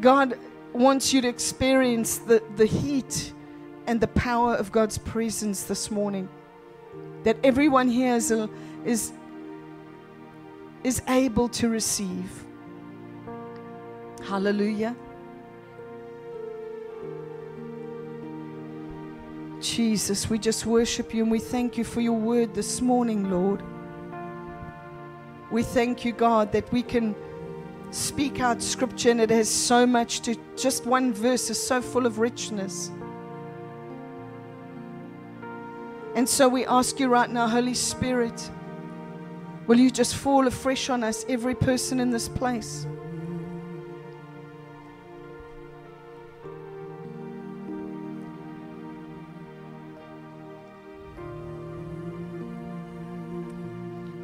God wants you to experience the, the heat and the power of God's presence this morning. That everyone here is, a, is, is able to receive. Hallelujah. Jesus, we just worship you and we thank you for your word this morning, Lord. We thank you, God, that we can speak out scripture and it has so much to just one verse is so full of richness. And so we ask you right now, Holy Spirit, will you just fall afresh on us, every person in this place?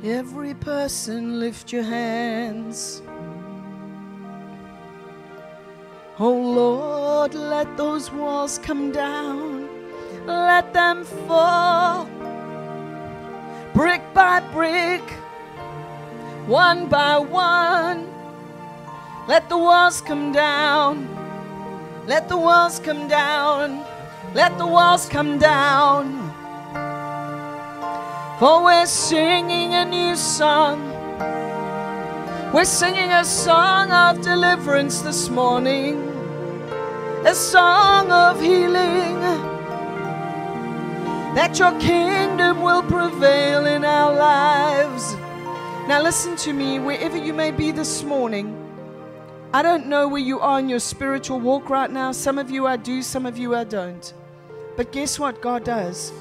Every person, lift your hands. Oh Lord, let those walls come down, let them fall, brick by brick, one by one. Let the walls come down, let the walls come down, let the walls come down. For we're singing a new song. We're singing a song of deliverance this morning, a song of healing. That your kingdom will prevail in our lives. Now, listen to me, wherever you may be this morning. I don't know where you are in your spiritual walk right now. Some of you I do, some of you I don't. But guess what? God does.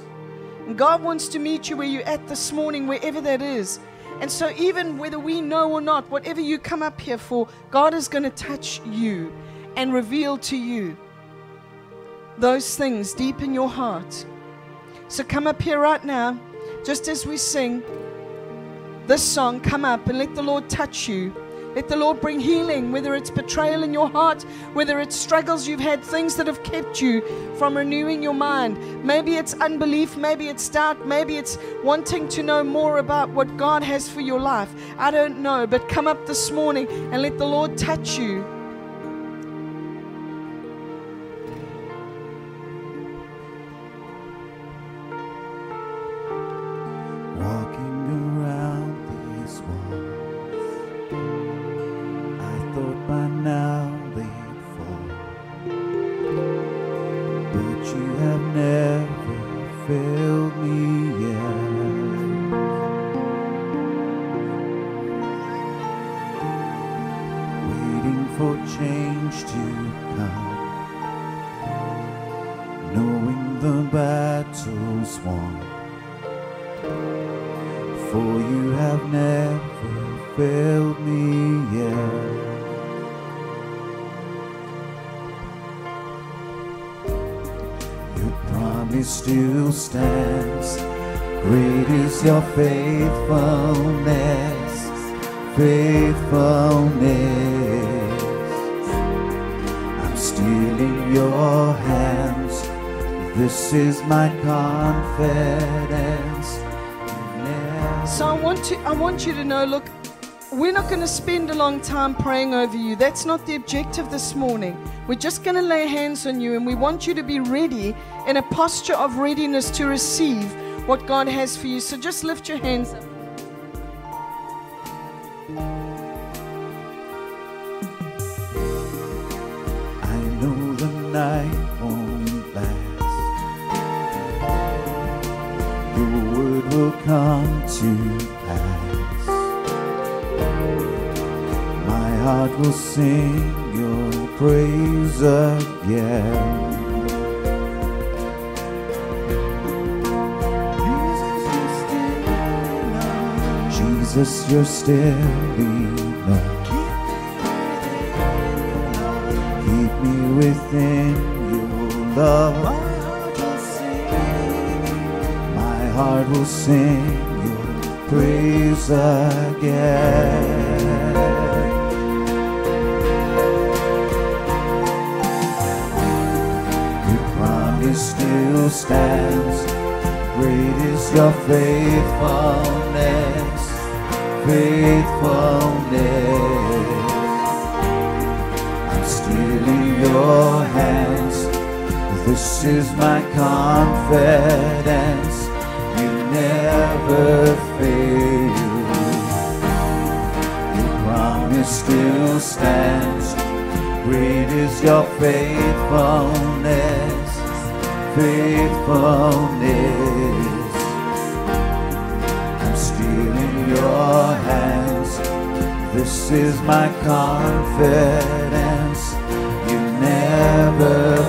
And God wants to meet you where you're at this morning, wherever that is. And so, even whether we know or not, whatever you come up here for, God is going to touch you. and reveal to you those things deep in your heart. So come up here right now, just as we sing this song, come up and let the Lord touch you. Let the Lord bring healing, whether it's betrayal in your heart, whether it's struggles you've had, things that have kept you from renewing your mind. Maybe it's unbelief, maybe it's doubt, maybe it's wanting to know more about what God has for your life. I don't know, but come up this morning and let the Lord touch you. This is my confidence. So I want to I want you to know, look, we're not going to spend a long time praying over you. That's not the objective this morning. We're just going to lay hands on you and we want you to be ready in a posture of readiness to receive what God has for you. So just lift your hands up. Sing your praise again. Jesus, you're still enough. Keep me within your love. My heart will sing your praise again. Still stands. Great is your faithfulness, faithfulness. I'm still in your hands. This is my confidence. You never fail. Your promise still stands. Great is your faithfulness, faithfulness. I'm still in your hands. This is my confidence. You never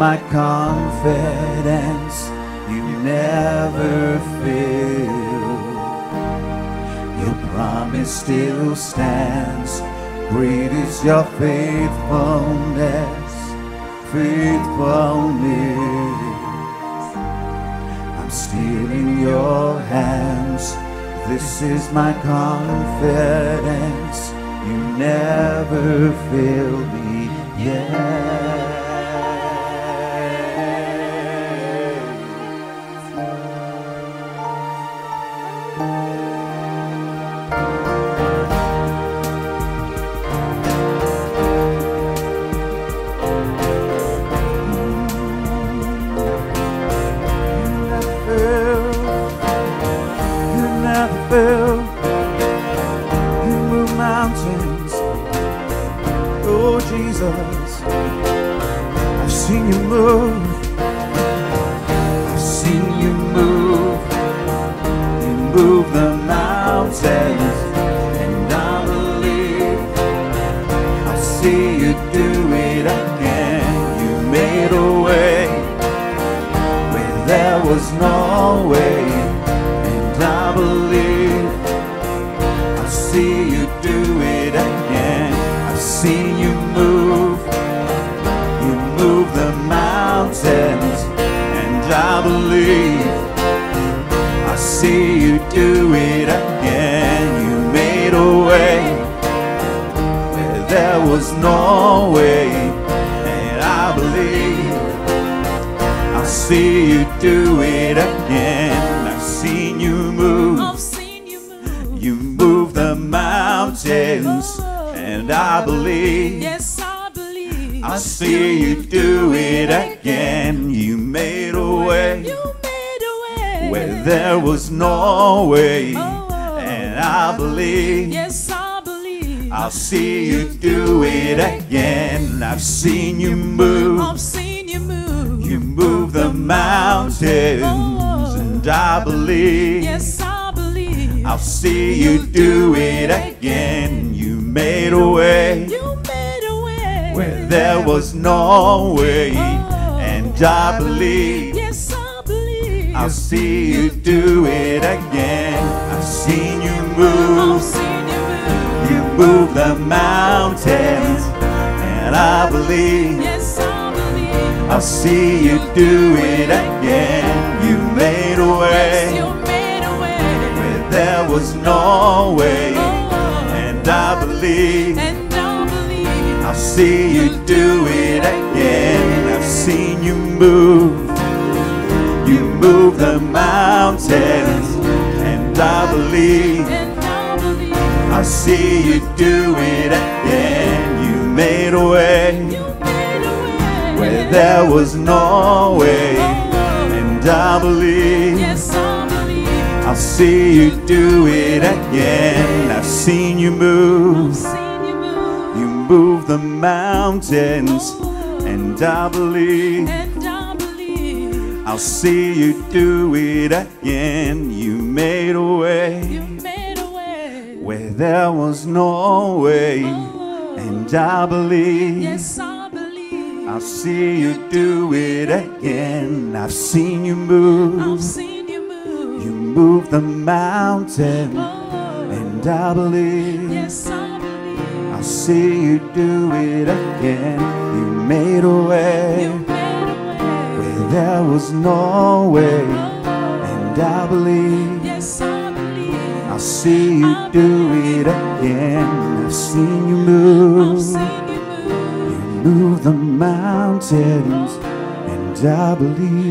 my confidence. You never fail. Your promise still stands. Great is your faithfulness, faithfulness. I'm still in your hands. This is my confidence. You never fail me yet. is no way. And I believe, yes, I believe, I'll see you do it again. I've seen you move, you move the mountains. And I believe, yes, I believe, I'll see you do it again. You made a way where there was no way. Oh, oh. And I believe, I'll see you do move. You move the mountains, and I believe I see you do it again. You made a way You made a way. where there was no way, and I believe I see you do it again. I've seen you I've move. seen you move. You move the mountains, and I believe see you do it again. You made a way You made a way. where there was no way, oh. and I believe Yes, I believe. I'll see you do it again. I've seen you I've move. seen you move. You move the mountain, Oh, and I believe yes, I believe. I'll see you do it again. You made a way was no way, Oh, and I believe yes, I believe. I'll see you do it again. I've seen you move. seen you move. You move the mountains, and I believe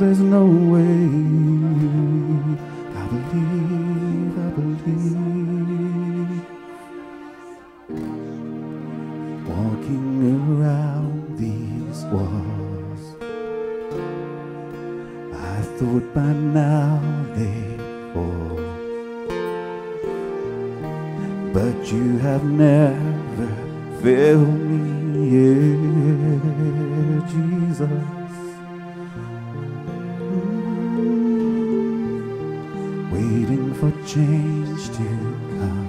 there's no way. I believe, I believe. Walking around these walls, I thought by now they'd fall. But you have never failed me yet, Jesus. For change to come,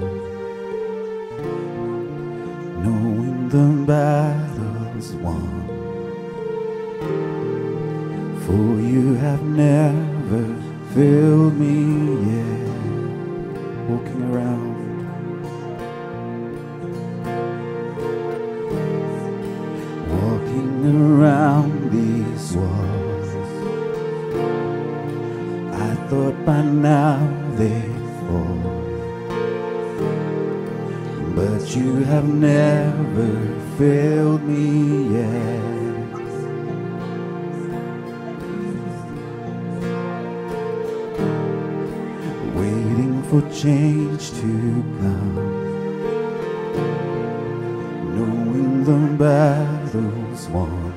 knowing the battle's won. For you have never failed me Change to come knowing the battle's won.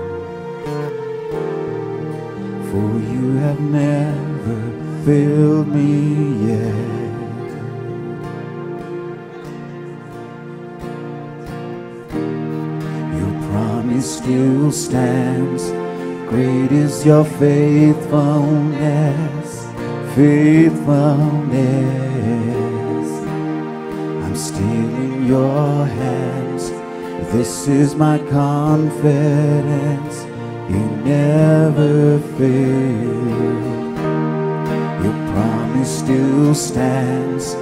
For you have never failed me yet. Your promise still stands. Great is your faithfulness, faithfulness. I'm still in your hands. This is my confidence. You never fail. Your promise still stands.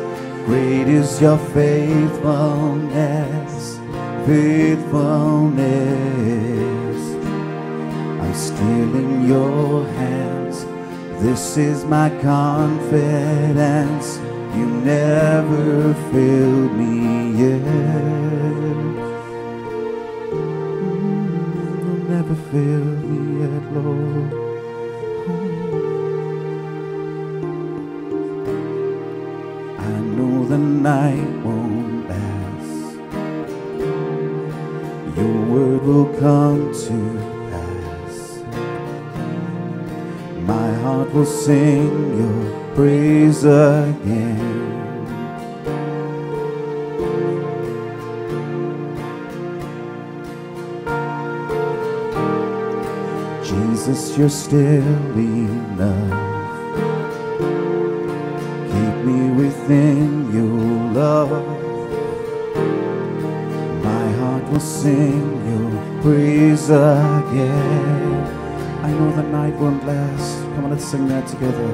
Great is your faithfulness, faithfulness. I'm still in your hands. This is my confidence. You never failed me yet. will sing your praise again. Jesus, you're still enough. Keep me within your love. My heart will sing your praise again. I know the night won't last. Come on, let's sing that together.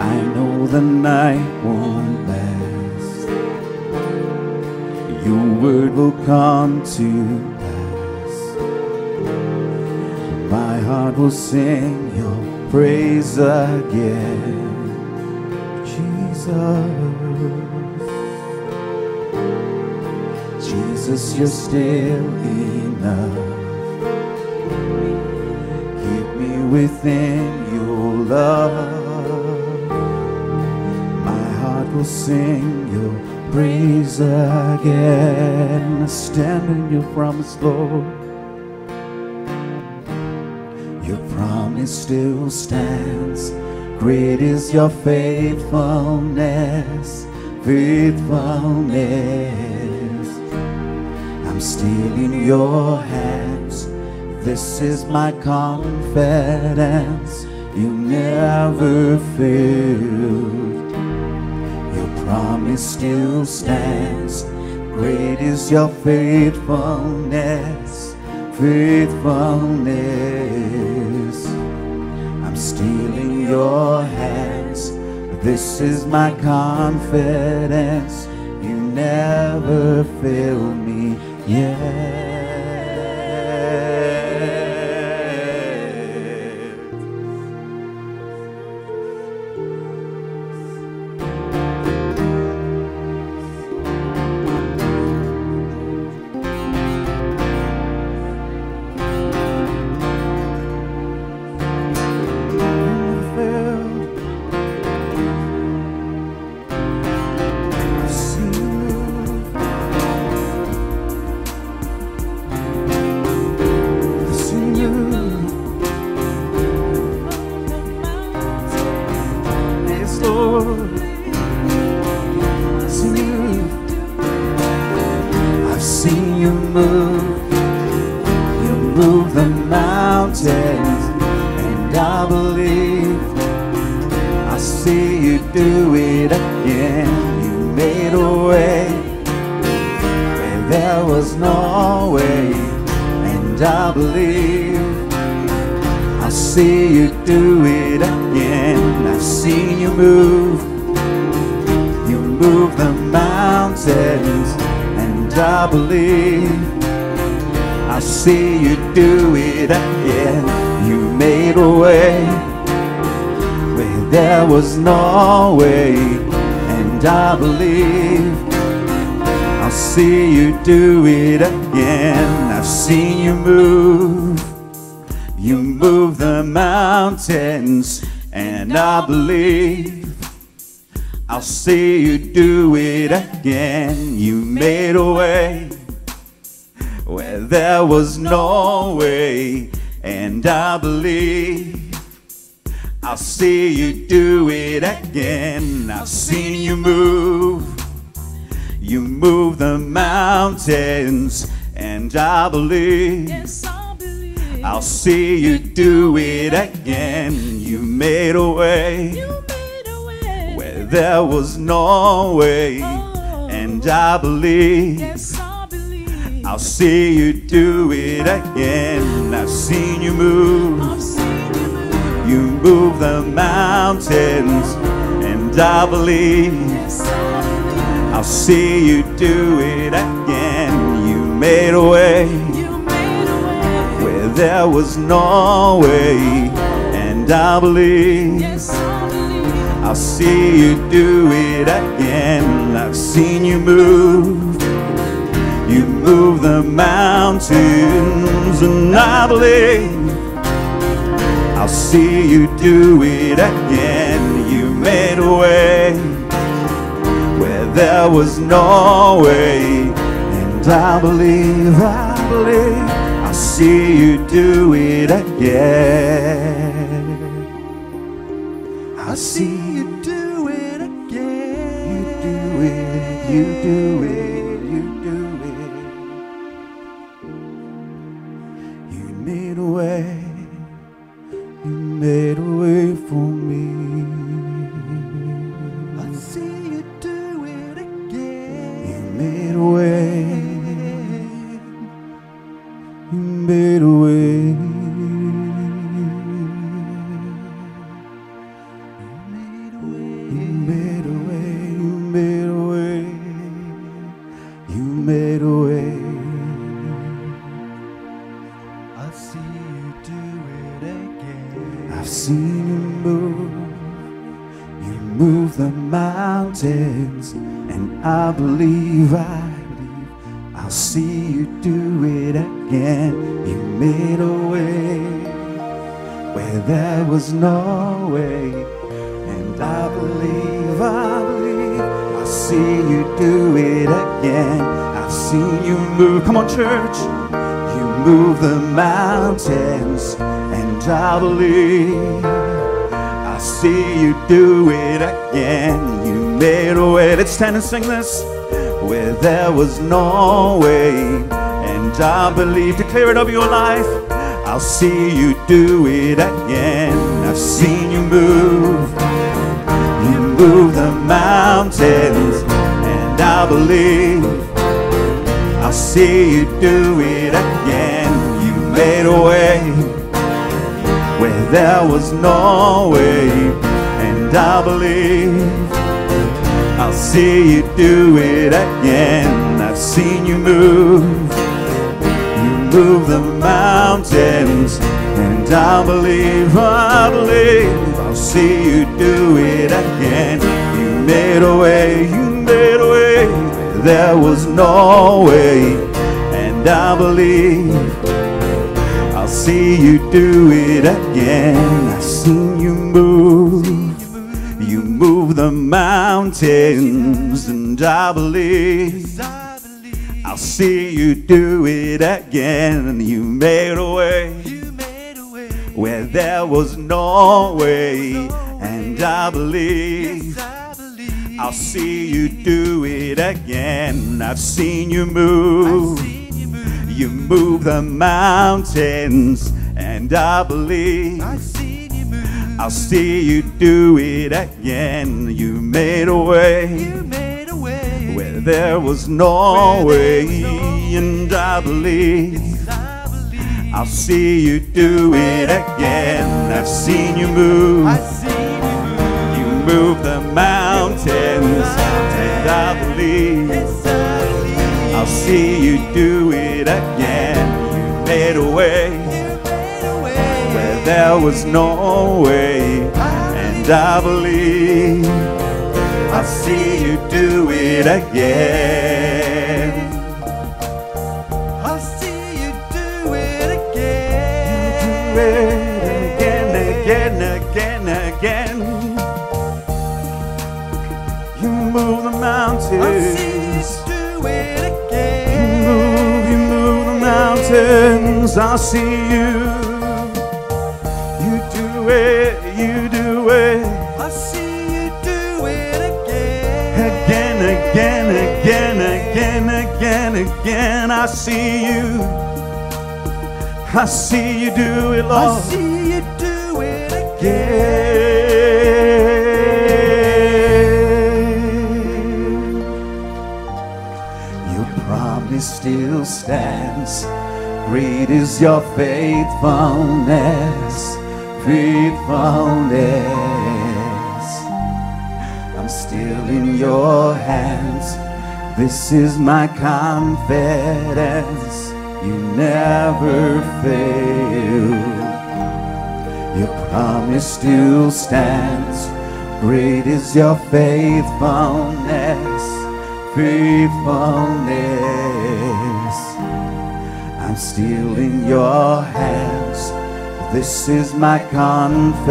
I know the night won't last. Your word will come to pass. My heart will sing your praise again. Jesus. Jesus, you're still enough. Within your love. My heart will sing your praise again. Stand in your promise, Lord. Your promise still stands. Great is your faithfulness, faithfulness. I'm still in your hands. This is my confidence. You never failed. Your promise still stands. Great is your faithfulness, faithfulness. I'm still in your hands. This is my confidence. You never fail me yet. Believe I'll see you do it again. You made a way where there was no way, and I believe I'll see you do it again. I've seen you move, you move the mountains, and I believe. Yes, I believe. I'll see you do it and I believe Yes, I believe. I'll see you do it again. I've seen you move, I've seen you move. you move the mountains, and I believe Yes, I believe. I'll see you do it again. You made a way You made a way. where there was no way, and I believe. I'll see you do it again. I've seen you move. You move the mountains, and I believe I'll see you do it again. You made a way where there was no way, and I believe, I believe I'll see you do it again. I see do I believe, I believe, I'll see you do it again. You made a way where there was no way, and I believe, I believe, I'll see you do it again. I've seen you move. Come on, church. You move the mountains, and I believe see you do it again. You made a way. Let's stand and sing this. Where there was no way, and I believe, declare it over your life. I'll see you do it again. I've seen you move. You move the mountains, and I believe. I'll see you do it again. You made a way where there was no way, and I believe I'll see you do it again. I've seen you move, you move the mountains, and I believe, I believe I'll see you do it again. You made a way, you made a way, there was no way, and I believe. See you do it again. I've seen you move. You move the mountains, and I believe I I'll see you do it again. You made a way where there was no way, and I I believe I'll see you do it again. I've seen you move. You move. The mountains, and I believe I've seen you move. I'll see you do it again. You made a way You made a way. where there was no way, was no and I believe I believe I'll see you do it again. I've seen you move. I've seen you move. You move the mountains, and I believe see you do it again. You made a way. where there was no way, and I believe I'll see you do it again. I see you do it again. Mountains. I see you. You do it, you do it. I see you do it again. Again, again, again, again, again, again, I see you. I see you do it, I see you do it again. Again. Your promise still stands. Great is your faithfulness, faithfulness. I'm still in your hands. This is my confidence. You never fail. Your promise still stands. Great is your faithfulness, faithfulness. I'm still in your hands. This is my confidence.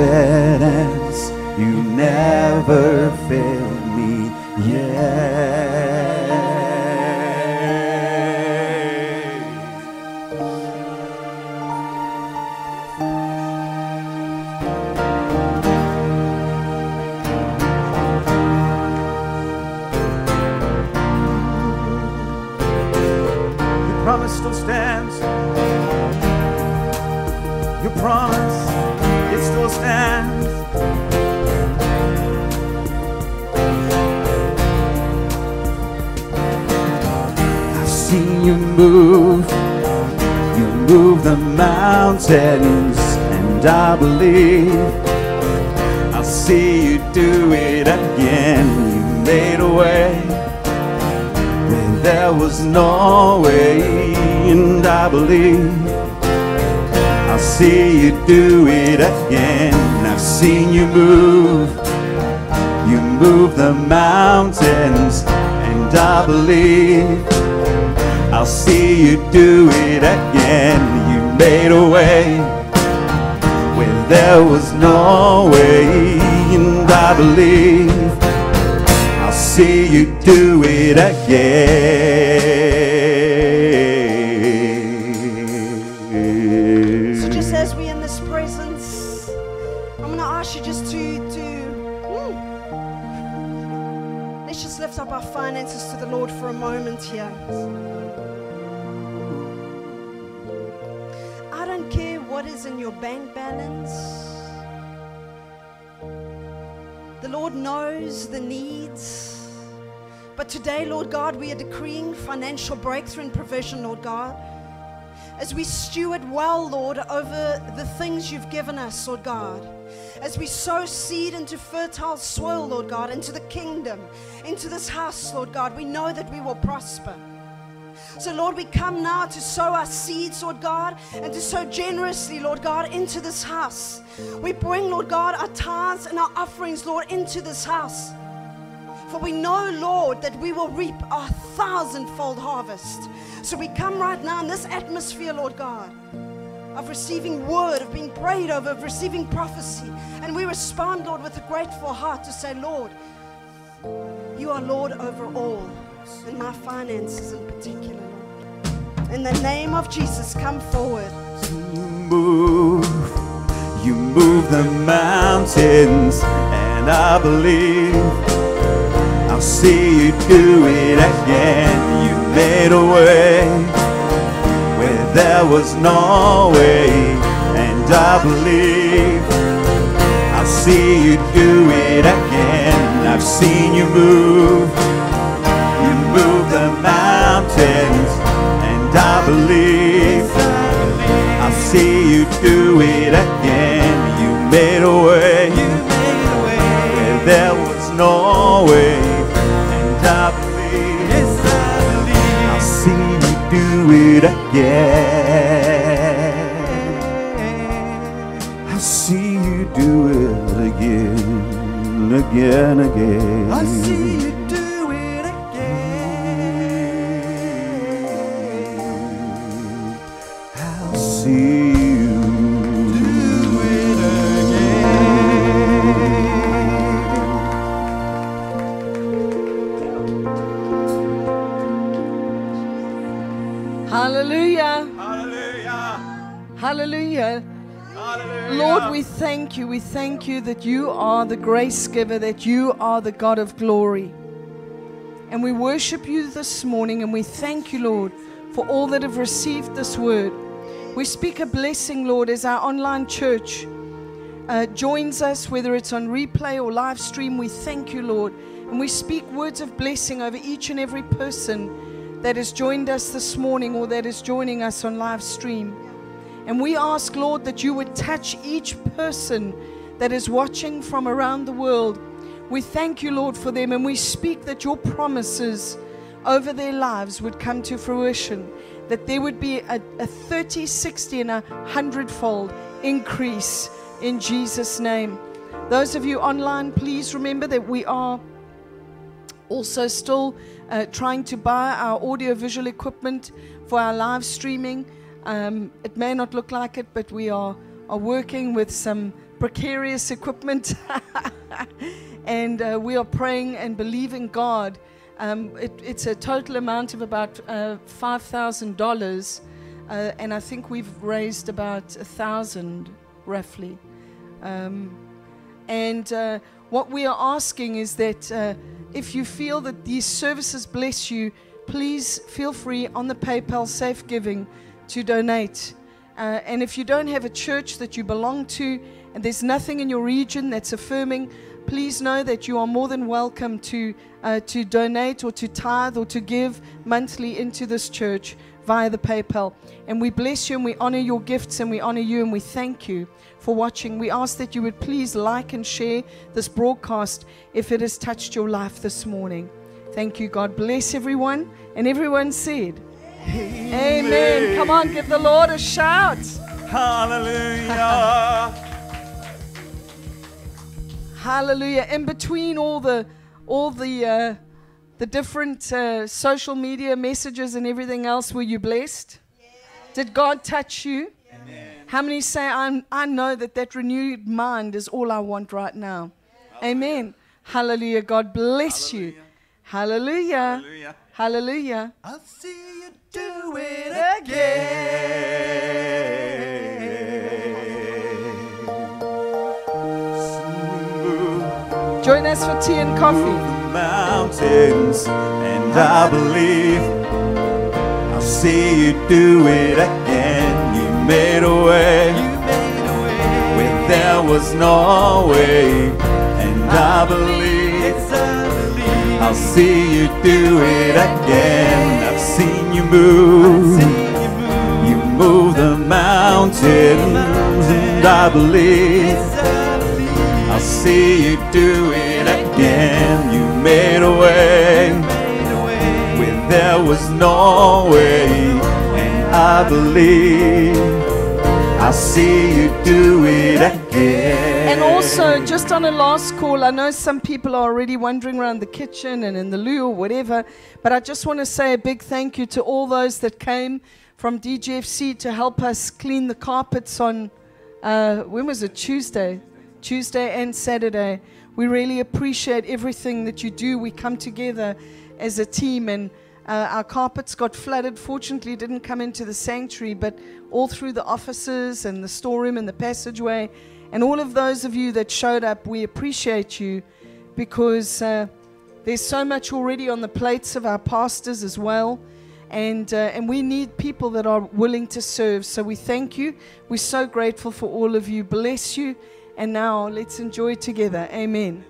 You never failed me yet. Move the mountains, and I believe I'll see you do it again. You made a way when there was no way, and I believe I'll see you do it again. I've seen you move. You move the mountains, and I believe I'll see you do it again. You made a way when there was no way, and I believe I'll see you do it again. So just as we're in this presence, I'm to ask you just to, to mm. let's just lift up our finances to the Lord for a moment here. Your bank balance. The Lord knows the needs. But today, Lord God, we are decreeing financial breakthrough and provision, Lord God as we steward well, Lord, over the things you've given us, Lord God. As we sow seed into fertile soil, Lord God, into the kingdom, into this house, Lord God, we know that we will prosper. So, Lord, we come now to sow our seeds, Lord God, and to sow generously, Lord God, into this house. We bring, Lord God, our tithes and our offerings, Lord, into this house. For we know, Lord, that we will reap a thousandfold harvest. So we come right now in this atmosphere, Lord God, of receiving word, of being prayed over, of receiving prophecy. And we respond, Lord, with a grateful heart to say, Lord, you are Lord over all, and my finances in particular, Lord. In the name of Jesus, come forward. You move, you move the mountains, and I believe I'll see you do it again. You made a way where there was no way, and I believe I'll see you do it again. I've seen you move, mountains, and I believe I'll see you do it again. You made a way, where there was no way, and I believe I'll see you do it again. I'll see you do it again, again, again. Hallelujah. Hallelujah. Hallelujah. Hallelujah. Lord, we thank you. We thank you that you are the grace giver, that you are the God of glory. And we worship you this morning and we thank you, Lord, for all that have received this word. We speak a blessing, Lord, as our online church uh, joins us, whether it's on replay or live stream. We thank you, Lord. And we speak words of blessing over each and every person that has joined us this morning or that is joining us on live stream. And we ask, Lord, that you would touch each person that is watching from around the world. We thank you, Lord, for them, and we speak that your promises over their lives would come to fruition, that there would be a, a 30, 60, and a hundredfold increase in Jesus' name. Those of you online, please remember that we are also still uh, trying to buy our audiovisual equipment for our live streaming. Um, it may not look like it, but we are, are working with some precarious equipment. and uh, we are praying and believing God. Um, it, it's a total amount of about uh, $5,000. Uh, and I think we've raised about a thousand roughly. Um, and uh, what we are asking is that uh, if you feel that these services bless you, please feel free on the PayPal Safe Giving to donate. Uh, and if you don't have a church that you belong to, and there's nothing in your region that's affirming, please know that you are more than welcome to, uh, to donate or to tithe or to give monthly into this church via the PayPal. And we bless you and we honor your gifts and we honor you and we thank you for watching. We ask that you would please like and share this broadcast if it has touched your life this morning. Thank you. God bless everyone. And everyone said, Amen. Come on, give the Lord a shout. Hallelujah. Hallelujah. In between all the all the uh, the different uh, social media messages and everything else, were you blessed? Did God touch you? How many say, I'm, I know that that renewed mind is all I want right now? Amen. Hallelujah. God bless you. Hallelujah. Hallelujah. Hallelujah. I'll see you do it again. Join us for tea and coffee. mountains, and I believe I'll see you do it again. You made a way You made a way. when there was no way, and I believe I believe. I'll see you do it again. I've seen you move. See you move. You move the mountains, and believe I believe. I'll see you do it again. You made a way when there was no way, and I believe I'll see you do it again. And also, just on a last call, I know some people are already wandering around the kitchen and in the loo or whatever, but I just want to say a big thank you to all those that came from DGFC to help us clean the carpets on, uh, when was it? Tuesday. Tuesday and Saturday. We really appreciate everything that you do. We come together as a team and uh, our carpets got flooded. Fortunately, didn't come into the sanctuary, but all through the offices and the storeroom and the passageway. And all of those of you that showed up, we appreciate you because uh, there's so much already on the plates of our pastors as well. And, uh, and we need people that are willing to serve. So we thank you. We're so grateful for all of you. Bless you. And now let's enjoy together. Amen.